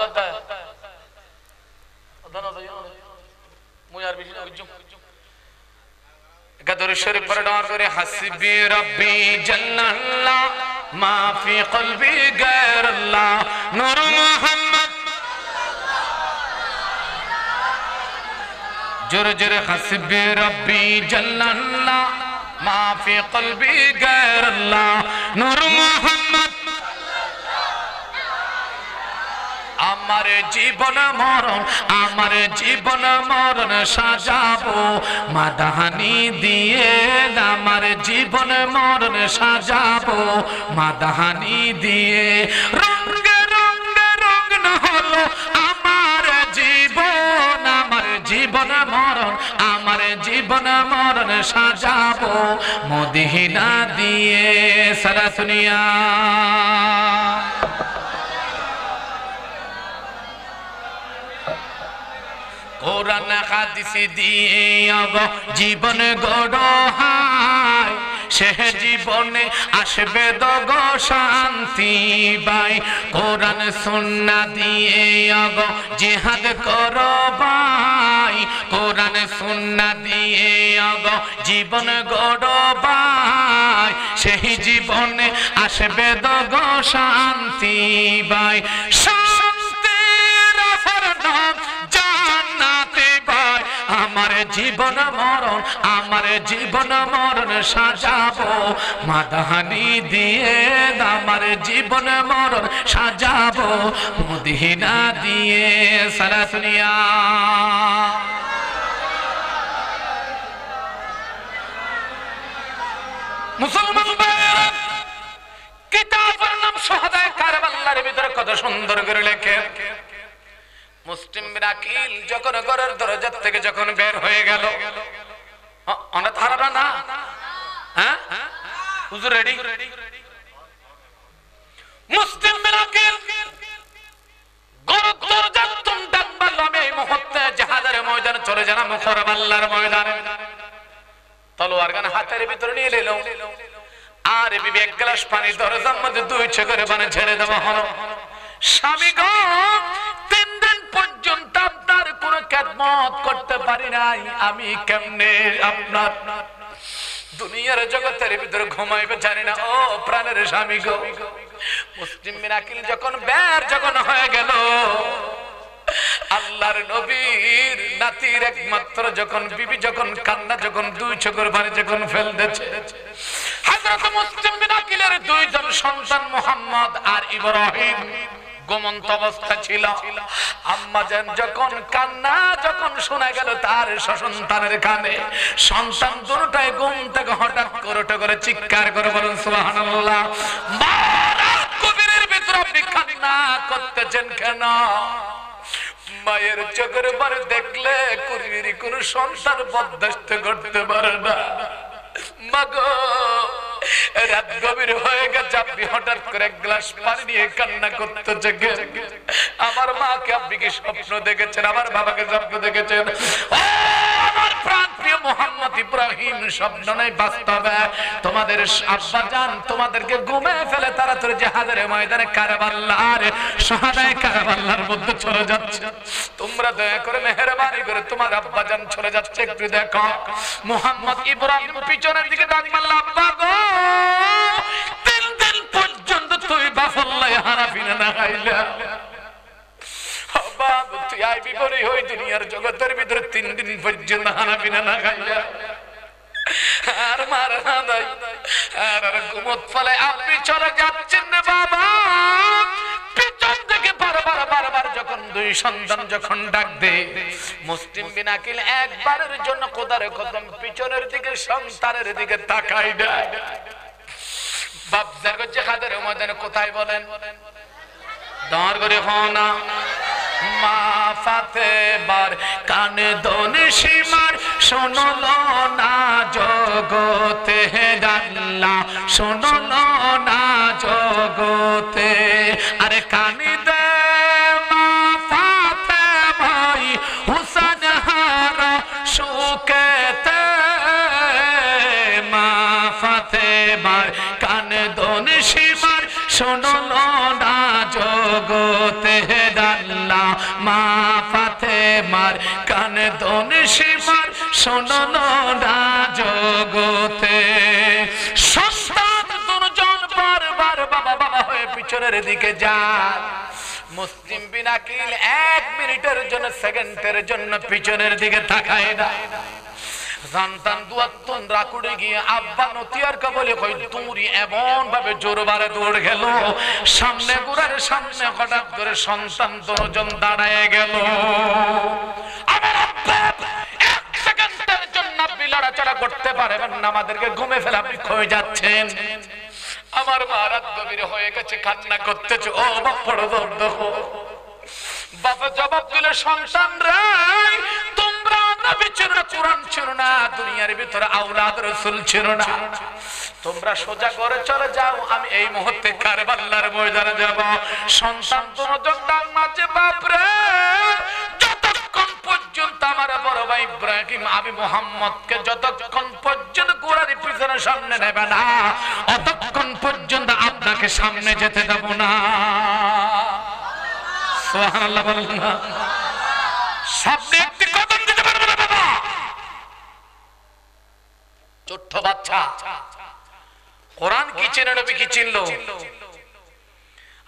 [SPEAKER 2] قدر شریف پر ڈار کرے۔ حسبی ربی جل اللہ ما فی قلبی غیر اللہ۔ نور محمد۔ جر جر حسبی ربی جل اللہ ما فی قلبی غیر اللہ۔ نور محمد۔ আমার জীবন মরণ, আমার জীবন মরণ সাজাবো। মাদাহানি দিয়ে আমার জীবন মরণ সাজাবো। মাদাহানি দিয়ে রঙ্গে রঙ্গে রঙ না হলো আমার জীবন আমার জীবন মরণ, আমার জীবন মরণ সাজাবো। মদিনা দিয়ে সারা শুনিয়া কোরআন হাদিস দিয়ে জীবন গড়হায়। সে জীবনে আসবে দগ শান্তি বাই। কোরআন সুন্না দিয়ে অগ জিহাদ করো বাই কোরআন সুন্না দিয়ে অগ জীবন গড় বাই সেই জীবনে আসবে দগ শান্তি বাই। আমার জীবন মরণ আমার জীবন মরণ সাজাবো। মাদাহানি দিয়ে আমার জীবন মরণ সাজাবো। মদিনা দিয়ে সারা দুনিয়া মুসলমান ভাইয়েরা, কিতাবের নাম সোহাদায়ে কারবালার ভিতরে কত সুন্দর করে লেখে। মুসলিম রাকিল যখন ঘরের দরজার থেকে যখন বের হয়ে গেল। অনেক ধারণা না? হ্যাঁ? তলোয়ার হাতের ভিতরে নিয়ে এলো আর বিবে এক গ্লাস পানি দরজার মধ্যে দুই করে পানি ছেড়ে দেওয়া হলো। স্বামী গো, তিন পর্যন্ত আপনার কোন খেদমত করতে পারি নাই। আমি কেমনে আপনার দুনিয়ার জগতের ভিতরে ঘুমাইবে জানি না। ও প্রাণের স্বামী গো, মুসলিম মিনাকিল যখন বের যখন হয়ে গেল, আল্লাহর নবীর নাতির একমাত্র যখন বিবি যখন কান্না যখন দুই চোখের পানি যখন ফেলতেছে হযরত মুসলিম বিন আকিলের দুইজন সন্তান মুহাম্মদ আর ইব্রাহিম। গোমন্ত অবস্থা ছিল। আম্মা যেন যখন কান্না যখন শোনা গেল তার সন্তানের কানে, সন্তান দুটাই ঘুম থেকে হঠাৎ করে উঠে করে চিৎকার করে বলেন, সুবহানাল্লাহ। কবিরের ভিতর আপনি কান্না করতেছেন কেন? মায়ের চোখের পরে দেখলে কুড়ির কোন সন্তান বরদাস্ত করতে পারে না। মাগো রাত গভীর হয়ে গেছে, আপনি হঠাৎ করে এক গ্লাস পানি নিয়ে কান্না করতে জেগে। আমার মাকে আপনি কি স্বপ্ন দেখেছেন? আমার বাবাকে স্বপ্ন দেখেছেন? আমার প্রাণ মোহাম্মদ ইব্রাহিম স্বপ্ন নাই বাস্তবে। তোমাদের আব্বা জান তোমাদেরকে ঘুমে ফেলে তাড়াতাড়ি জাহাজের ময়দানে কারাবাল্লার সহাদায় কারাবাল্লার মধ্যে চলে যাচ্ছে। তোমরা দয়া করে মেহরবানি করে তোমার আব্বা জান চলে যাচ্ছে, একটু দেখো। মোহাম্মদ ইব্রাহিম পিছনের দিকে ডাক মারল, আব্বা গো, তিন দিন পর্যন্ত তুই বাফল্লাই হারাফিনা না খাইলা? বাবা তুই দুনিয়ার জগতের ভিতরে। তিন দিন পর্যন্ত হানাফিনা না খাইলা আর মার না নাই আর আর ঘুমত ফলে আপনি চলে যাচ্ছেন না বাবা। পিছন থেকে বারবার বারবার যখন দুই সন্তান যখন মুসলিম বিন আকিল একবারের জন্য কোদারে কদম পিছনের দিকে, সন্তানের দিকে তাকাই দেয় বাপ জাগছে খাদের ময়দানে কোথায় বলেন। দাঁড় করে হনা মা ফাতে বার কানে দন সীমার শোনল না জগতে জানলা শোনল না জগতে। সীমার শোনল না জগতে। সন্তান দুজন বারবার বাবা বাবা হয়ে পিছনের দিকে যা মুসলিম বিনাকিল এক মিনিটের জন্য, সেকেন্ডের জন্য পিছনের দিকে তাকায় না। সন্তান দুয়াত্তন রাকুড়ে গিয়ে আব্বা নতিয়ার বলে কই দৌড়ি এমন ভাবে জোরবারে দৌড় গেল। সামনে গুড়ার সামনে হঠাৎ করে সন্তান দুজন দাঁড়ায় গেল। আমার আব্বা, এক সেকেন্ডের জন্য আপনি লড়াচড়া করতে পারবেন না, আমাদেরকে ঘুমে ফেলে আপনি যাচ্ছেন। আমার মা রাত গভীর হয়ে গেছে, কান্না করতেছে। ও বাবা জবাব দিলে, সন্তান তোমরা কোরআন ছিল না, দুনিয়ার ভিতরে ছিল না। তোমরা সোজা করে চলে আমি এই মুহূর্তে যাব। বাপ রে যতক্ষণ পর্যন্ত আমার বড় ভাই ইব্রাহিম, আমি মোহাম্মদকে যতক্ষণ পর্যন্ত গোড়ার পিছনে সামনে নেবে না, অতক্ষণ পর্যন্ত আপনাকে সামনে যেতে দেব না। সুবহানাল্লাহ বলুন না একটি কদম দিতে পারব না বাবা ছোট্ট বাচ্চা। কোরআন কি চেনে নবী কি চিনলো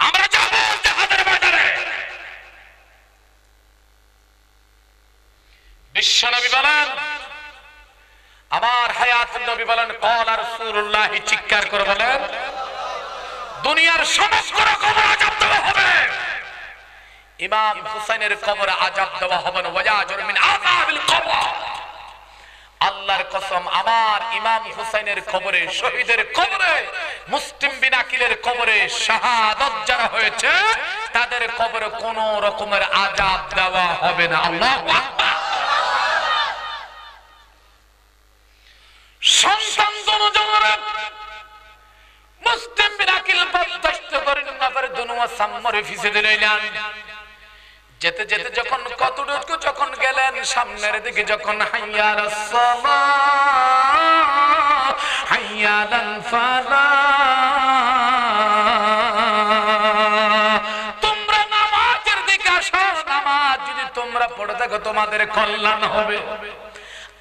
[SPEAKER 2] আমরা যাব ময়দানে। বিশ্ব নবী বলেন আমার হায়াত নবী বলেন কল আর চিৎকার করে বলেন দুনিয়ার সমস্ত কবর আজাব দেওয়া হবে। ইমাম হুসাইনের কবরে আজাব দেওয়া হবে না। ওয়াজাজুর মিন আযাবিল কবর। আল্লাহর কসম, আমার ইমাম হুসাইনের কবরে, শহীদের কবরে, মুসলিম বিন আকিলের কবরে শাহাদত যারা হয়েছে, তাদের কবরে কোন রকমের আজাব দেওয়া হবে না। আল্লাহ সন্তান জনজনরা মুসলিম বিন আকিল বরদাস্ত করেন না পারে দুনুয়া সাম্মরে ফিসে দিলেন। যেতে যেতে যখন কতটুকু যখন গেলেন, সামনের দিকে যখন হাইয়ার হাইয়ালান ফালা তোমরা নামাজের দিকে আসো, নামাজ যদি তোমরা পড়ে থাকো, তোমাদের কল্যাণ হবে।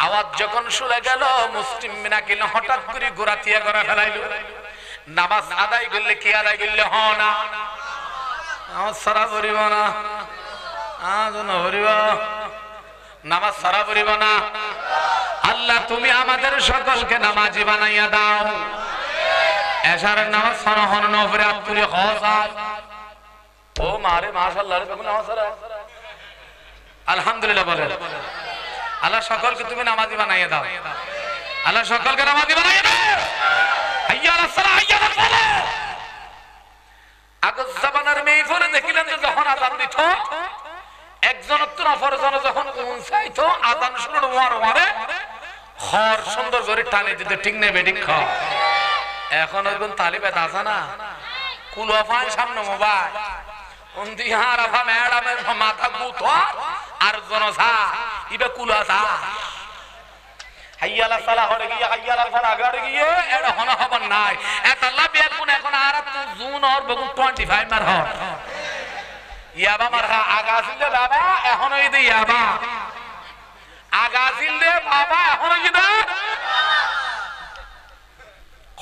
[SPEAKER 2] আওয়াজ যখন শুনে গেল, মুসলিম মিনাকিল হঠাৎ করে গোড়াতিয়া করা ফেলাইলো। নামাজ আদায় করলে কি আদায় করলে হ না? আমার সারা করিব না। নামাজ সারা করিব না। আল্লাহ, তুমি আমাদের সকলকে নামাজি বানাইয়া দাও। এসারের নামাজ সনহন নফরে আত্মুরি হসাল ও মারে মাশাআল্লাহ সারা। আলহামদুলিল্লাহ বলে আল্লাহ, সকলকে তুমি নামাজি বানাইয়া দাও। আল্লাহ, সকলকে নামাজি বানাইয়া দাও। হাইয়া আগত জামানার মেয়ে ফলে দেখিলেন যে যখন একজন তো নফর জন যখন উনসাইতো আজান শুনুন ওয়ার ওয়ারে হর সুন্দর করে টানে দিতে, ঠিক নেই বেডিক খ। এখন ওরকম তালিবে আছে না? কুলফান সামনে মোবাইল। উন্দি হার আফা ম্যাডামের মাথা গুত, আর জনসা, ইবে কুলাসা হাইয়ালা সালা হরে গিয়ে, হাইয়ালা সালা আগাড়ে গিয়ে এটা হন হবন নাই। এত লাভ এখন আর জুন আর বগুন 25 মার হর ইয়াবা মার হা আগা ছিল বাবা, এখন এই দে ইয়াবা। আগা ছিল দে বাবা, এখন কি দে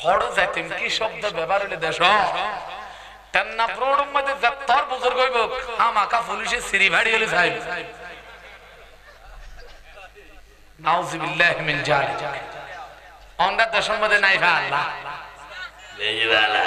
[SPEAKER 2] খড় যাইতেম, কি শব্দ ব্যবহার হইলে দেশ টান্না প্রোডম মধ্যে যত্তর বুজুর্গ হইব আমাকা পুলিশে সিরি ভাড়ি হলে সাহেব। নাউজুবিল্লাহ মিন জালিক। আমরা দেশের মধ্যে নাই ভাই, আল্লাহ।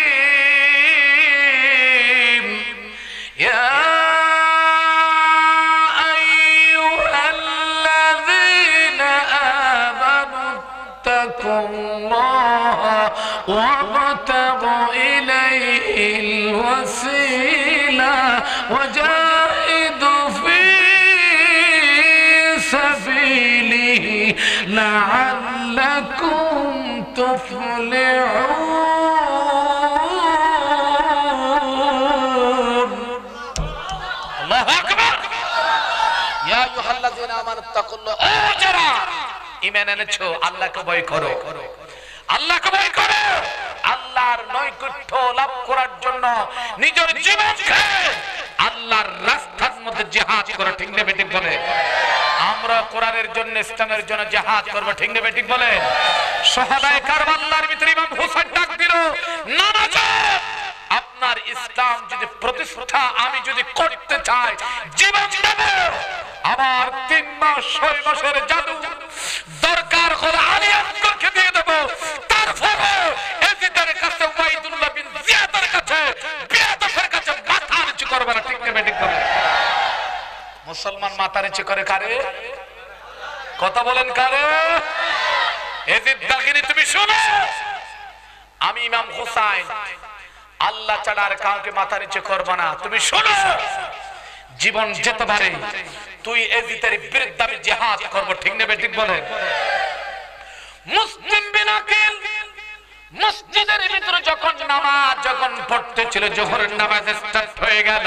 [SPEAKER 2] করল ও যারা ইমান এনেছো, আল্লাহকে ভয় করো। আল্লাহকে ভয় করো। আল্লাহর নৈকট্য লাভ করার জন্য নিজের জীবনকে আল্লাহর রাস্তার মধ্যে জিহাদ করা, ঠিক নেবে ঠিক বলে? আমরা কোরআনের জন্য, ইসলামের জন্য জিহাদ করব, ঠিক নেবে ঠিক বলে? সাহাবায়ে কারবালার ভিতরে ইমাম হুসাইন ডাক দিল না না আপনার ইসলাম যদি প্রতিষ্ঠা আমি যদি করতে চাই, জীবন আমার তিন মাস, ছয় মাসের জাদু দরকার হলে আলিয়াতকে দিয়ে দেব। তারপরে ঠিক মুসলমান মাথা নিচু করে কারে? কথা বলেন কারে? এজিদ তুমি শোনো? আমি ইমাম হুসাইন। আল্লাহ ছাড়া আর কাউকে মাথা নিচে করব না। তুমি শোনো, জীবন যেতে পারে, তুই এজিতের বিরুদ্ধে আমি জেহাদ করব। ঠিক নেবে ঠিক বলে? মুসলিম বিনাকিল মসজিদের ভিতরে যখন নামাজ, যখন পড়তে ছিল, জোহরের নামাজ স্টার্ট হয়ে গেল।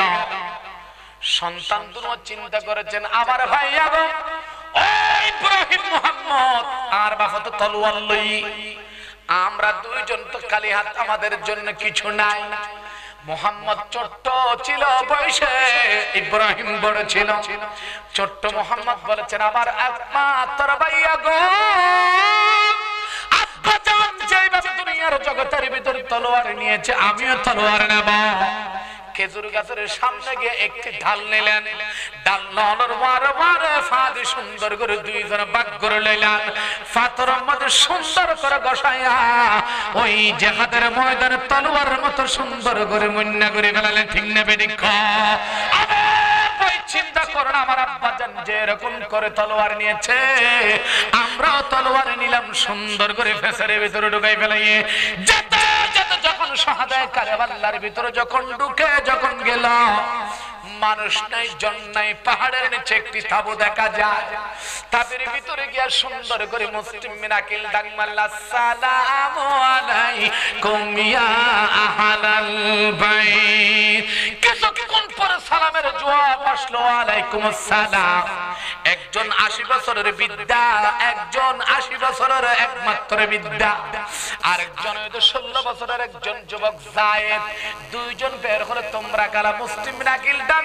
[SPEAKER 2] সন্তান দুনো চিন্তা করেছেন, আমার ভাই এবং ইব্রাহিম মোহাম্মদ, আর বাবা তো তলোয়ার লই। আমরা দুইজন তো খালি হাত আমাদের জন্য কিছু নাই। মোহাম্মদ ছোট্ট ছিল বয়সে, ইব্রাহিম বড় ছিল। ছোট্ট মোহাম্মদ বলেছেন, আমার একমাত্র ভাইয়া গো। যেভাবে দুনিয়ার জগতের ভিতর তলোয়ার নিয়েছে, আমিও তলোয়ার নেব। খেজুর গাছের সামনে গিয়ে একটি ঢাল নিলেন। ডাল নলর মার মারে ফাঁদি সুন্দর করে দুইজন বাক করে লইলেন। ফাতর মধ্যে সুন্দর করে গসাইয়া ওই জেহাদের ময়দানে তলোয়ারের মতো সুন্দর করে মন্যা করে ফেলালেন। ঠিক নেবে চিন্তা করুন, আমার আব্বা জান করে তলোয়ার নিয়েছে, আমরাও তলোয়ার নিলাম, সুন্দর করে ফেসারের ভিতরে ঢুকাই ফেলাইয়ে, যেতে যখন সহাদায় ভিতরে যখন ঢুকে, যখন গেল মানুষ নাই, জন নাই, পাহাড়ের নিচে একটি তাবু দেখা যায়। তাদের ভিতরে গিয়া সুন্দর করে মুসলিম মিনাকিল ডাক মাল্লা সালাম আলাইকুম ইয়া আহলাল বাইত। কিছুক্ষণ পরে সালামের জবাব আসলো, আলাইকুম আসসালাম। একজন আশি বছরের বিদ্যা, একজন আশি বছরের একমাত্র বিদ্যা। আরেকজন হয়তো ষোলো বছরের একজন যুবক জায়েদ। দুইজন বের হলে তোমরা কারা মুসলিম নাকিল ডান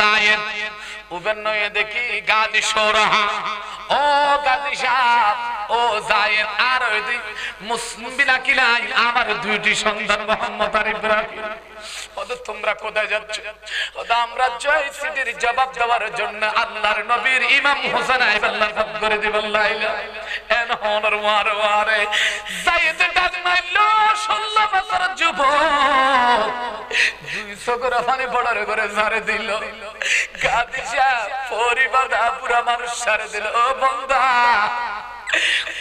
[SPEAKER 2] জায়েদ উবেন দেখি গাদি সৌরাহা। ও গাদি সাহ ও জায়েদ, আর ওই দুই মুসলিম বিনা কিলাই আমার দুইটি সন্তান মোহাম্মদ আর ইব্রাহিম। ওদের তোমরা কোথায় যাচ্ছ? ওদের আমরা জয় সিটির জবাব দেওয়ার জন্য আল্লাহর নবীর ইমাম হোসেন আইবাল্লাহ সব করে দিবেন লাইলা এন হনর মার মারে যাইতে ডাক মাইলো, ষোলো বছর যুবক দুইশো করে পানি পড়ার করে ঝাড়ে দিল। গাদিসা পরিবার পুরা মানুষ সারে দিল। ও বন্ধা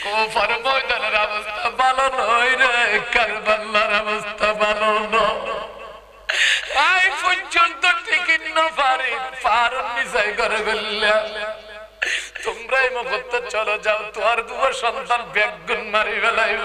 [SPEAKER 2] কোফার ময়দানের অবস্থা ভালো নয় রে কারবাল্লার অবস্থা ভালো নয়। আই পর্যন্ত টিকিট না করে চলো যাও তোমার দুয়ার সন্তান বেগুন মারি ফেলাইব।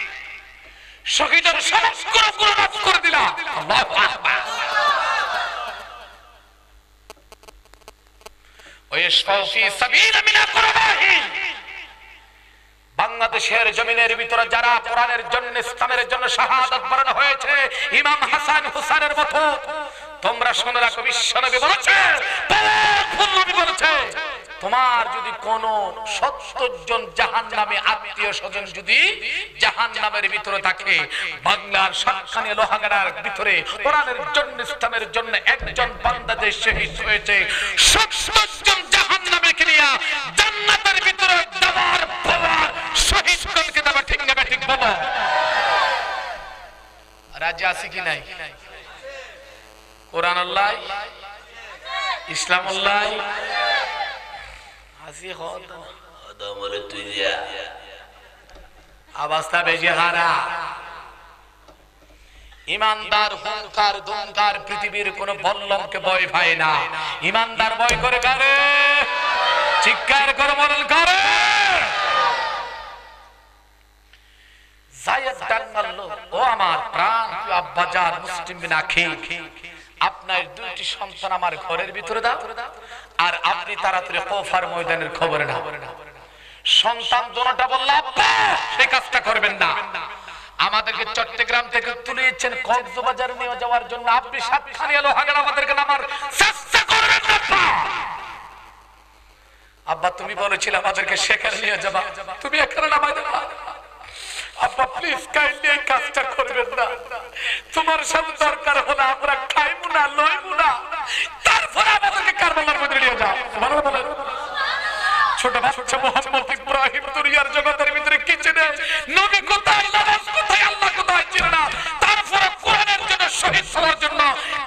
[SPEAKER 2] শহীদের সমগ্র মাফ করে দিলাম। বাংলাদেশের জমিনের ভিতরে যারা কোরআনের জন্য ইসলামের জন্য শাহাদ বরণ হয়েছে ইমাম হাসান হুসানের মতো তোমরা শুনে রাখো, বিশ্বনবী বলেছে নবী বলেছে, তোমার যদি কোন সত্তর জন জাহান নামে আত্মীয় স্বজন যদি জাহান নামের ভিতরে থাকে, বাংলার সাতখানি লোহাগাড়ার ভিতরে, কোরআনের জন্য, ইসলামের জন্য একজন বাংলাদেশ শহীদ হয়েছে, সত্তর জন জাহান নামে কিনিয়া জান্নাতের ভিতরে দেওয়ার পাওয়ার শহীদ দলকে দেওয়া ঠিক নেবে ঠিক বলো রাজ্য আছে কি নাই? কোরআন আল্লাহ, ইসলাম অবস্থা খারাপ। ইমানদার, হুঙ্কার পৃথিবীর কোন বল্লমকে ভয় না। ইমানদার করে কারে? চিৎকার করে মরণ করে? মারলো ও আমার প্রাণ, প্রিয় আব্বাজান মুসলিম বিন আখি আপনার দুইটি সন্তান আমার ঘরের ভিতরে দাও, আর আপনি তাড়াতাড়ি কোফার ময়দানের খবর না সন্তান দোনোটা বলল সেই কাজটা করবেন না। আমাদেরকে চট্টগ্রাম থেকে তুলিয়েছেন কক্সবাজার নিয়ে যাওয়ার জন্য। আপনি সাতখানি এলো লোহাগার আমাদেরকে নামার চেষ্টা করবেন না। আব্বা। তুমি বলেছিলে আমাদেরকে সেখানে নিয়ে যাবা। তুমি এখানে নামাই দেবা। আব্বা প্লিজ কাইন্ডলি এই কাজটা করবেন না। তোমার সাথে দরকার হলে আমরা খাইবো না লইবো না। তারপরে আমাদেরকে কারবালার মধ্যে নিয়ে যাও। সুবহানাল্লাহ বলেন। ছোট বাচ্চা মোহাম্মদ ইব্রাহিম দুনিয়ার জগতের ভিতরে কিচেনে নবী কোথায়, নামাজ কোথায়, আল্লাহ কোথায় চিনে না? তারপরে কোরআনের জন্য শহীদ হওয়ার জন্য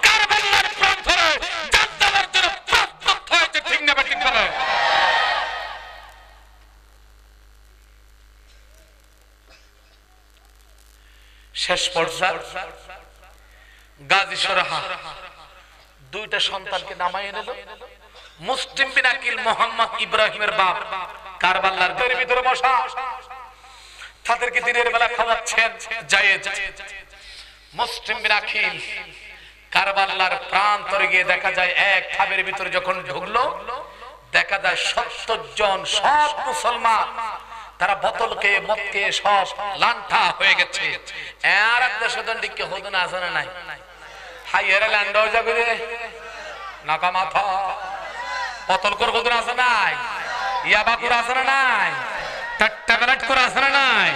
[SPEAKER 2] কারবালার প্রাণ ধরে জান দেওয়ার জন্য প্রস্তুত হয়েছে ঠিক না ঠিক করে শেষ পর্যায়ে গাজী সরাহা, দুইটা সন্তানকে নামাই এনে মুসলিম বিন আকিল মোহাম্মদ ইব্রাহিমের বাপ কারবাল্লার ঘরের ভিতরে বসা। তাদেরকে দিনের বেলা খাওয়াচ্ছেন জায়েদ। মুসলিম বিন আকিল কারবাল্লার প্রান্তরে গিয়ে দেখা যায় এক খাবের ভিতরে যখন ঢুকলো, দেখা যায় সত্তর জন সব মুসলমান তারা বোতলকে, মদকে সব লান্ঠা হয়ে গেছে। আর দিকে না নাই। হাই ল্যান্ড হয়ে নাকা মাথা। বোতল করে হদন আছে নাই। ইয়াবা করে না নাই। ট্যাবলেট করে না নাই।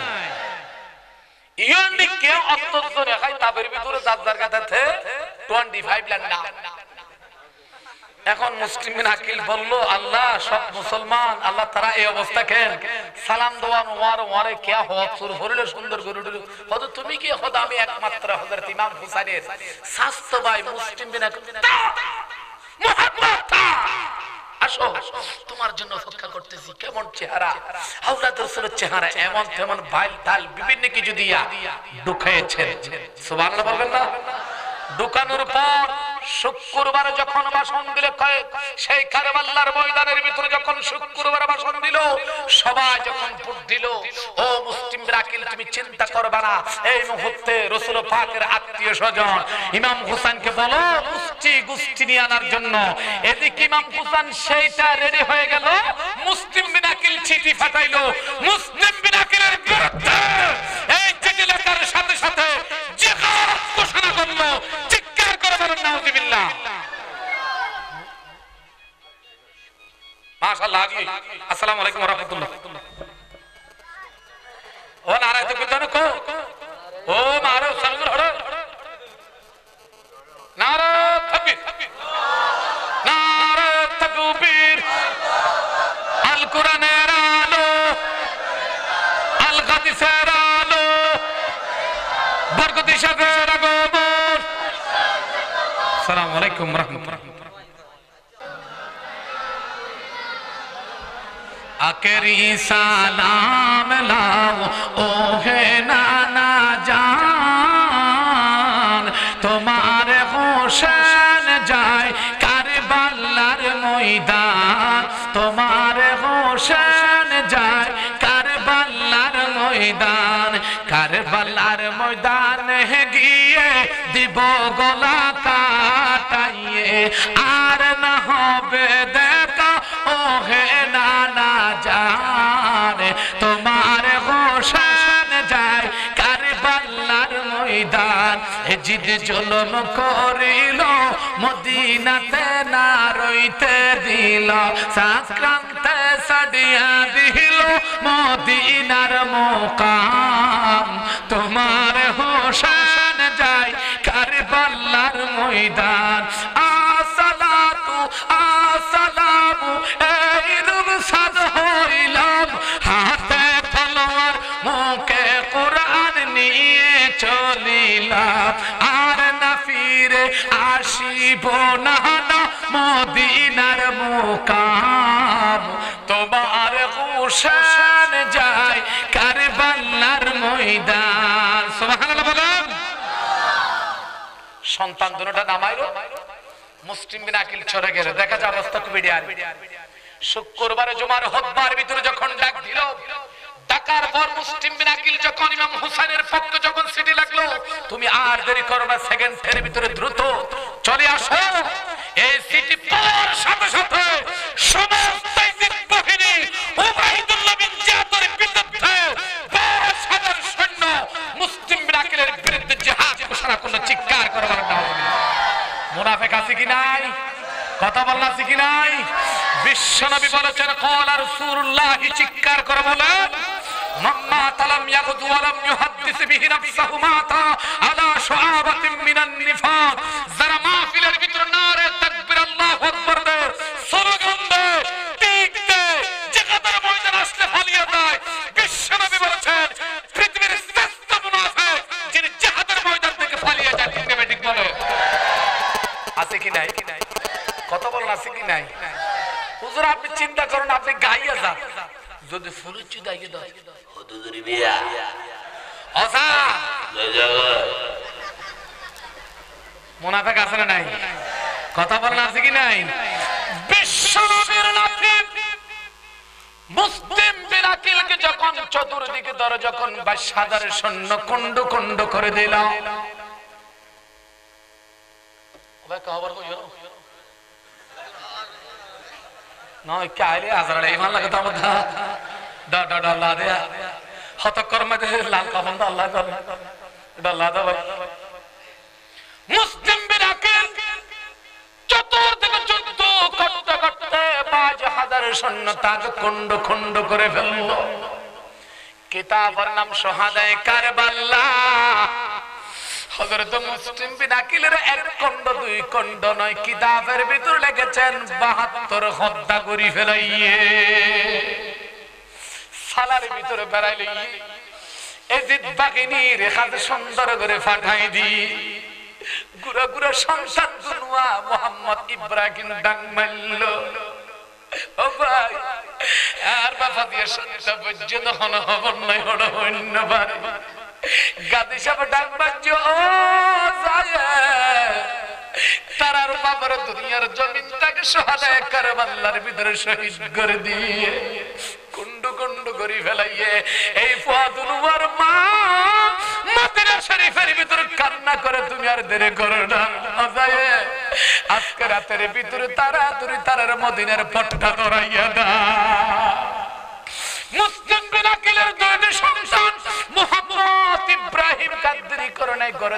[SPEAKER 2] অত্যন্ত তাবের ভিতরে যার যার কাছে 25 ল্যান্ডা। এখন মুসলিম আকিল বলল, আল্লাহ, সব মুসলমান, আল্লাহ তারা এই অবস্থা কেন? সালাম দেওয়ান ওয়ার ওয়ারে কে হদ শুরু হরিল, সুন্দর করে উঠল। হদ তুমি কি হদ? আমি একমাত্র ইমাম হুসাইনের মুসলিম বিন! আসো, তোমার জন্য অপেক্ষা করতেছি, কেমন চেহারা? আওলাদ চেহারা এমন তেমন ভাই তাল বিভিন্ন কিছু দিয়া ঢুকাইছেন সুবহানাল্লাহ বলবেন না? ঢুকানোর পর শুক্রবার যখন ভাষণ দিলে সেই কারবাল্লার ময়দানের ভিতরে যখন শুক্রবার ভাষণ দিল, সবাই যখন ভোট দিল, ও মুসলিম রাকিল তুমি চিন্তা করবে না। এই মুহূর্তে রসুল পাকের আত্মীয় স্বজন ইমাম হুসাইনকে বলো, মুষ্টি গুষ্টি নিয়ে আনার জন্য। এদিকে ইমাম হুসাইন সেইটা রেডি হয়ে গেল, মুসলিম বিনাকিল চিঠি ফাটাইলো মুসলিম বিনাকিলের বিরুদ্ধে এই চিঠি লেখার সাথে সাথে জিহাদ ঘোষণা করল। নাউজুবিল্লাহ। মাশাআল্লাহ আজি আসসালামু আলাইকুম ওয়া রাহমাতুল্লাহ। ও নারায় তো কুতানো কো ও মারো সালগুর হড়ো নারা তাকবীর। নারা তাকবীর। আল কোরআনের আলো। আল হাদিসের আলো। বরকত আগমন সালাম আলাইকুম রহমতুল্লাহ আকেরি সালাম লাও ও হে নানা জান আর না হবে দেখা। ও হে নানা জান, তোমার হোসেন যায় কারবালার ময়দান। জিদ জলম করিল, মদিনাতে না রইতে দিল। সাক্রান্তে সাডিয়া দিল, মদিনার মোকাম। তোমার হোসেন যায় কারবালার ময়দান। মদিনার মুকাম। তোমার হুসেন যায় কারবালার ময়দান। সুবহানাল্লাহ বলেন। সন্তান দুটোটা নামাইলো। মুসলিম বিন আকিল গেল। দেখা যায় অবস্থা খুবই ডিয়ার শুক্রবারে জুমার হতবার ভিতরে যখন ডাক দিল, ডাকার পর মুসলিম বিন আকিল যখন ইমাম হুসাইনের পক্ষে যখন সিটি লাগল তুমি আর দেরি করো না সেকেন্ডের ভিতরে দ্রুত চলে আসো। এই সিটি পাওয়ার সাথে সাথে সমস্ত বাহিনী উবাইদুল্লাহ বিন জিয়াদের বিরুদ্ধে দশ হাজার সৈন্য মুসলিম বিন আকিলের বিরুদ্ধে জিহাদ ঘোষণা করল, চিৎকার করবার নাম মুনাফেক আছে কি নাই? কথা বললা আছে কি নাই? বিশ্বনবী বলেছেন, কল আর রাসূলুল্লাহ চিৎকার করে বলেন মাম্মা তালাম ইয়াগুদু ওয়ালাম ইউহাদ্দিস বিহি নাফসাহু মাতা আলা শুআবাতিন মিনান নিফাক যারা মাহফিলের ভিতর দে জিহাদের ময়দান আসলে ফালিয়ে দেয়। বিশ্বনবী বলেছেন, পৃথিবীর শ্রেষ্ঠ মুনাফিক যিনি থেকে পালিয়ে যায় ঠিক নেবে ঠিক কি নাই? কত বলেন আছে কি নাই? আপনি চিন্তা করুন, আপনি গাইয়া যান। যদি ফুলুচি দাইয়ে দাও মুনাফেক আছে না নাই? কথা বলেন আছে কি নাই? বিশ্বনবীর নাতি মুসলিম বিরাকিলকে যখন চতুর্দিকে ধরে, যখন বাইশ হাজারের সৈন্য কুণ্ড কুণ্ড করে দিল। আল্লাহ মুসলিম বিরাকিল চতুর্দিকে যুদ্ধ করতে করতে খন্ড খন্ড করে ফেলল। কিতাবের নাম সোহাদায় কারবাল্লা। হযরত মুসলিম বিন এক খণ্ড দুই খণ্ড নয়, কিতাবের ভিতর লিখেছেন 72 হত্যা করি ফেলাইয়ে। সালার ভিতরে বেড়াইলে এজিদ বাহিনী রেখাতে সুন্দর করে ফাটাই দি গুড়া গুড়া সংসার দুনুয়া মোহাম্মদ ইব্রাহিম ডাং মারল ও ভাই, আর বাবা দিয়ে সন্ধ্যা পর্যন্ত হন হবন নাই হন পারে গাদি ও তারার বাবার দুনিয়ার জমিনটাকে সহাদায় কারবাল্লার ভিতরে শহীদ করে দিয়ে কুন্ডু কুন্ডু করে ফেলাইয়ে এই ফুয়াদুলুয়ার মা মদিনা শরীফের ভিতরে কান্না করে তুমি আর দেরি করো না। আজকে রাতের ভিতরে তারার মদিনার পট্টা ধরাইয়া দা মুসলিম ইব্রাহিম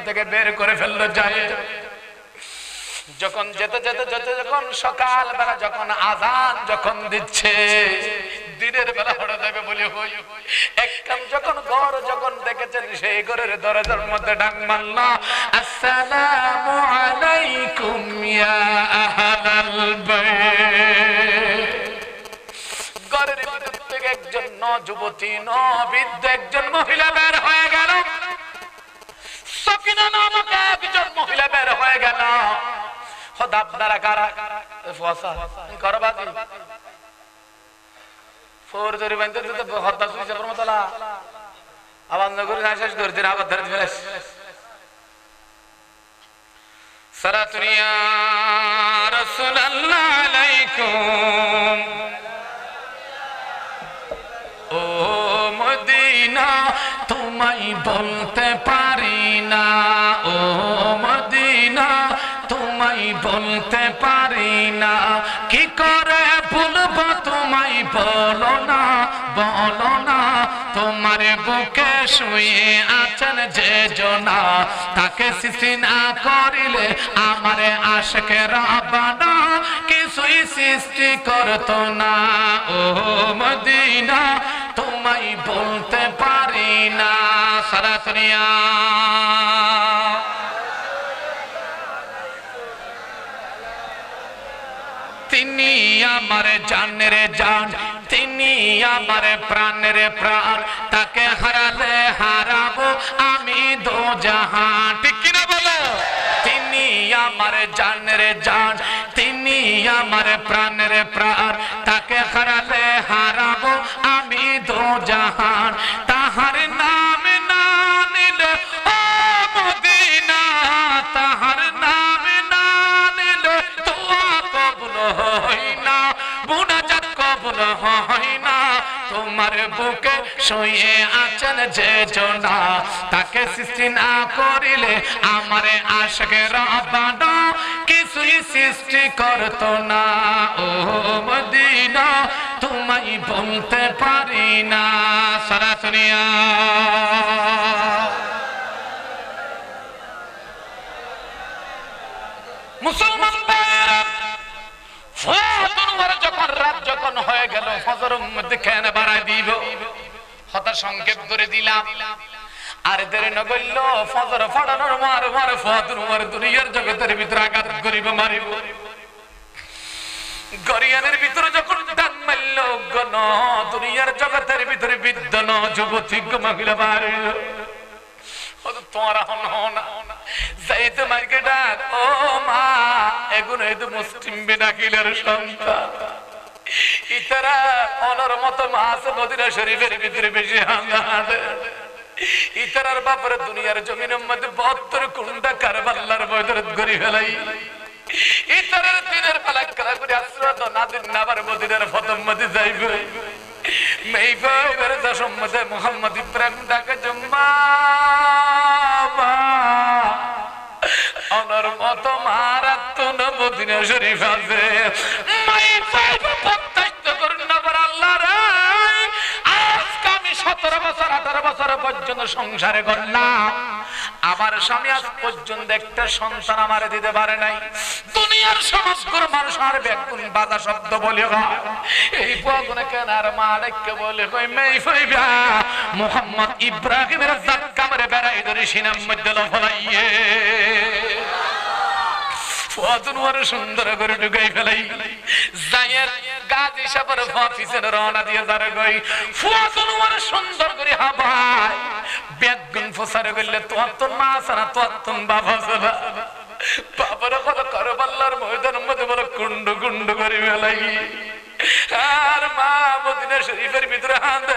[SPEAKER 2] থেকে বের করে ফেলল যায়। যখন যেতে যেতে যেতে যখন সকাল বেলা যখন আজান যখন দিচ্ছে দিনের বেলা হয়ে যাবে বলে হই। এক কাম যখন ঘর যখন দেখেছেন, সেই ঘরের দরজার মধ্যে ডাক মারল, আসসালামু আলাইকুম ইয়া আহলাল বাইত। ঘরের ভিতর থেকে একজন ন যুবতী ন বৃদ্ধ একজন মহিলা বের হয়ে গেল। সকিনা নামক একজন মহিলা বের হয়ে গেল। খোদা, আপনারা কারা? ফসা করবাদি ফোর বলতে পারি না। ও মদিনা বলতে পারি না। কি করে বলব তোমায় বলো না বলো না। তোমার বুকে শুয়ে আছেন যে জনা, তাকে সৃষ্টি না করিলে আমার আশকে রাবানা। কিছুই সৃষ্টি করতো না, ও মদিনা, তোমায় বলতে পারি না, সারা দুনিয়া। তিনি আমার জানের জান, তিনি আমার প্রাণের প্রাণ, তাকে হারালে হারাবো আমি দো জাহান ঠিক কিনা বলো? তিনি আমার জানের জান, তিনি আমার প্রাণের প্রাণ, তাকে হারালে শুয়ে আছেন যে জনা তাকে সৃষ্টি না করিলে আমারে আশকে রবানা কিছুই সৃষ্টি করতো না ও মদিনা তোমায় বলতে পারি না। সরাসরিয়া মুসলমান ভাইয়েরা, যখন রাত যখন হয়ে গেল ফজরের মধ্যে কেন বাড়াই দিব হতা সংক্ষেপ করে দিলাম। আর দেরি নগল্য ফজর ফড়ানোর মার মার, ফজর, মার, দুনিয়ার জগতের ভিতরে আঘাত করিব, মারিব। গরিয়ানের ভিতরে যখন দান মারল, গণ দুনিয়ার জগতের ভিতরে বিদ্যন যুবতী মহিলা মারিল মার্কেটা ও মা, এগুলো মুসলিম বিনাকিলের সন্তান। ইতারা অনর মতো মাছ মদিনা শরীফের ভিতরে বেশি হাঙ্গাহাটে ইতারার বাপরে দুনিয়ার জমিনের মধ্যে বহত্তর কুন্ডা কারবাল্লার বয়দরত করি ফেলাই। ইতারার দিনের বেলা খেলা করে আশ্রয় নাদিন নাবার মদিনার ফতম মধ্যে যাইবে। মেইফা মোহাম্মদ ইব্রাহিম ডাকে জম্মা অনর মত মারাত্ম নবদিন শরীফ আছে। মায়ের প্রত্যাশিত করুন সতেরো বছর, আঠারো বছর পর্যন্ত সংসারে আমার স্বামী আজ পর্যন্ত একটা সন্তান আমারে দিতে পারে নাই। দুনিয়ার সমস্ত মানুষ আর ব্যাকুল বাধা শব্দ বলে এই পগুনে কেন আর মালিককে বলে, কই মেই ফাইবা মোহাম্মদ ইব্রাহিমের জাক্কামরে বেড়াই ধরে সিনাম মধ্যে লফলাইয়ে। ফতুনওয়ারে সুন্দর করে ঢুকাই ফেলাই। জায়ের গাজী সাপের অফিসের রওনা দিয়ে যারে গই ফতুনওয়ারে সুন্দর করে হাবাই বেগুন ফসারে গইলে তোর মা তোর তোর বাবা সারা বাবার কথা করবাল্লার ময়দান মধ্যে বড় কুন্ড কুন্ড করে ফেলাই। আর মা মদিনা শরীফের ভিতরে হাঁদে।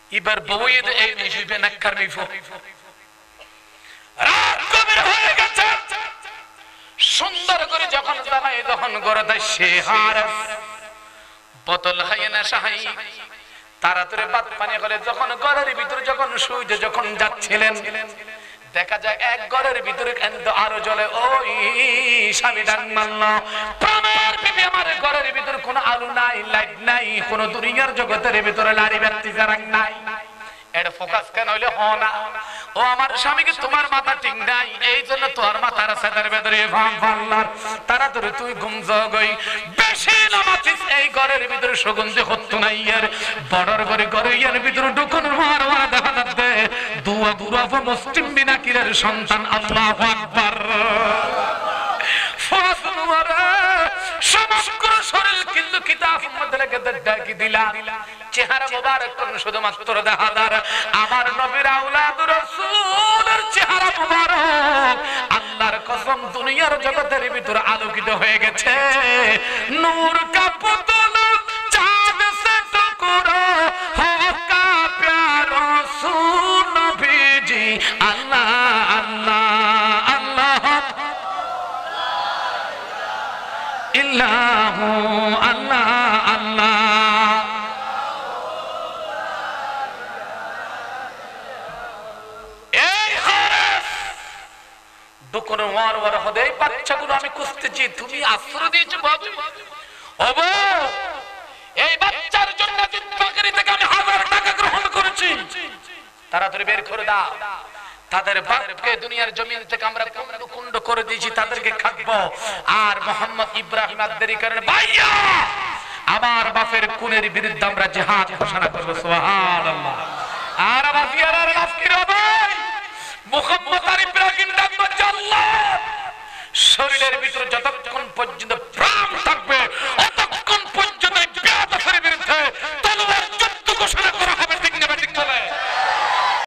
[SPEAKER 2] এবার বউয়ের এই নিশিবে নাক্কার মিফো রাত গভীর হয়ে গেছে। সুন্দর করে যখন জানাই তখন গড়ে দেয় সে হার। বোতল হাইয়ে না সাহাই। তাড়াতাড়ি বাদ পানি করে যখন ঘরের ভিতরে যখন সূর্য যখন যাচ্ছিলেন দেখা যায় এক ঘরের ভিতরে কিন্তু আরও জ্বলে, ওই স্বামী ডাক মানল আমার ঘরের ভিতরে কোনো আলু নাই, লাইট নাই, কোনো দুনিয়ার জগতের ভিতরে লারি ব্যক্তি নাই নাই। এটা ফোকাস কেন হইলে? হ না। ও, আমার স্বামীকে তোমার মাথা ঠিক নাই। এই জন্য মাথার তারা ধরে তুই বেশি এই ঘরের ভিতরে সুগন্ধি হতো না ইয়ার বড়র ঘরে ইয়ার ভিতরে ঢুকুন, মার দেখা যাচ্ছে দুয়া দুরা মুসলিম বিনা কিরের সন্তান, আল্লাহ আকবার। সমগ্র শরীর কিন্তু মধ্যে ডাকি চেহারা কোন শুধুমাত্র দেখাদার আমার নবীর রাসূলের চেহারা আল্লাহর কসম দুনিয়ার জগতের ভিতর আলোকিত হয়ে গেছে। নূর কা পুতুল, চাঁদ ইল্লাহু আল্লাহ আল্লাহ। এই হারেস ওয়ার ওয়ার হদে বাচ্চাগুলো আমি খুঁজতেছি, তুমি আশ্রয় দিয়েছ বাবু। এই বাচ্চার জন্য গ্রহণ করেছি। তাড়াতাড়ি বের করে দাও। তাদের বাপকে দুনিয়ার জমিন থেকে আমরা কুণ্ড কুণ্ড করে দিয়েছি, তাদেরকে খাকবো আর মোহাম্মদ ইব্রাহিম আদ্দেরি করেন, ভাইয়া, আমার বাপের কুনের বিরুদ্ধে আমরা জিহাদ ঘোষণা করব, সুবহানাল্লাহ। আর বাফিয়ার আর বাফকির ভাই, মোহাম্মদ আর ইব্রাহিম ডাকবো আল্লাহ শরীরের ভিতরে যতক্ষণ পর্যন্ত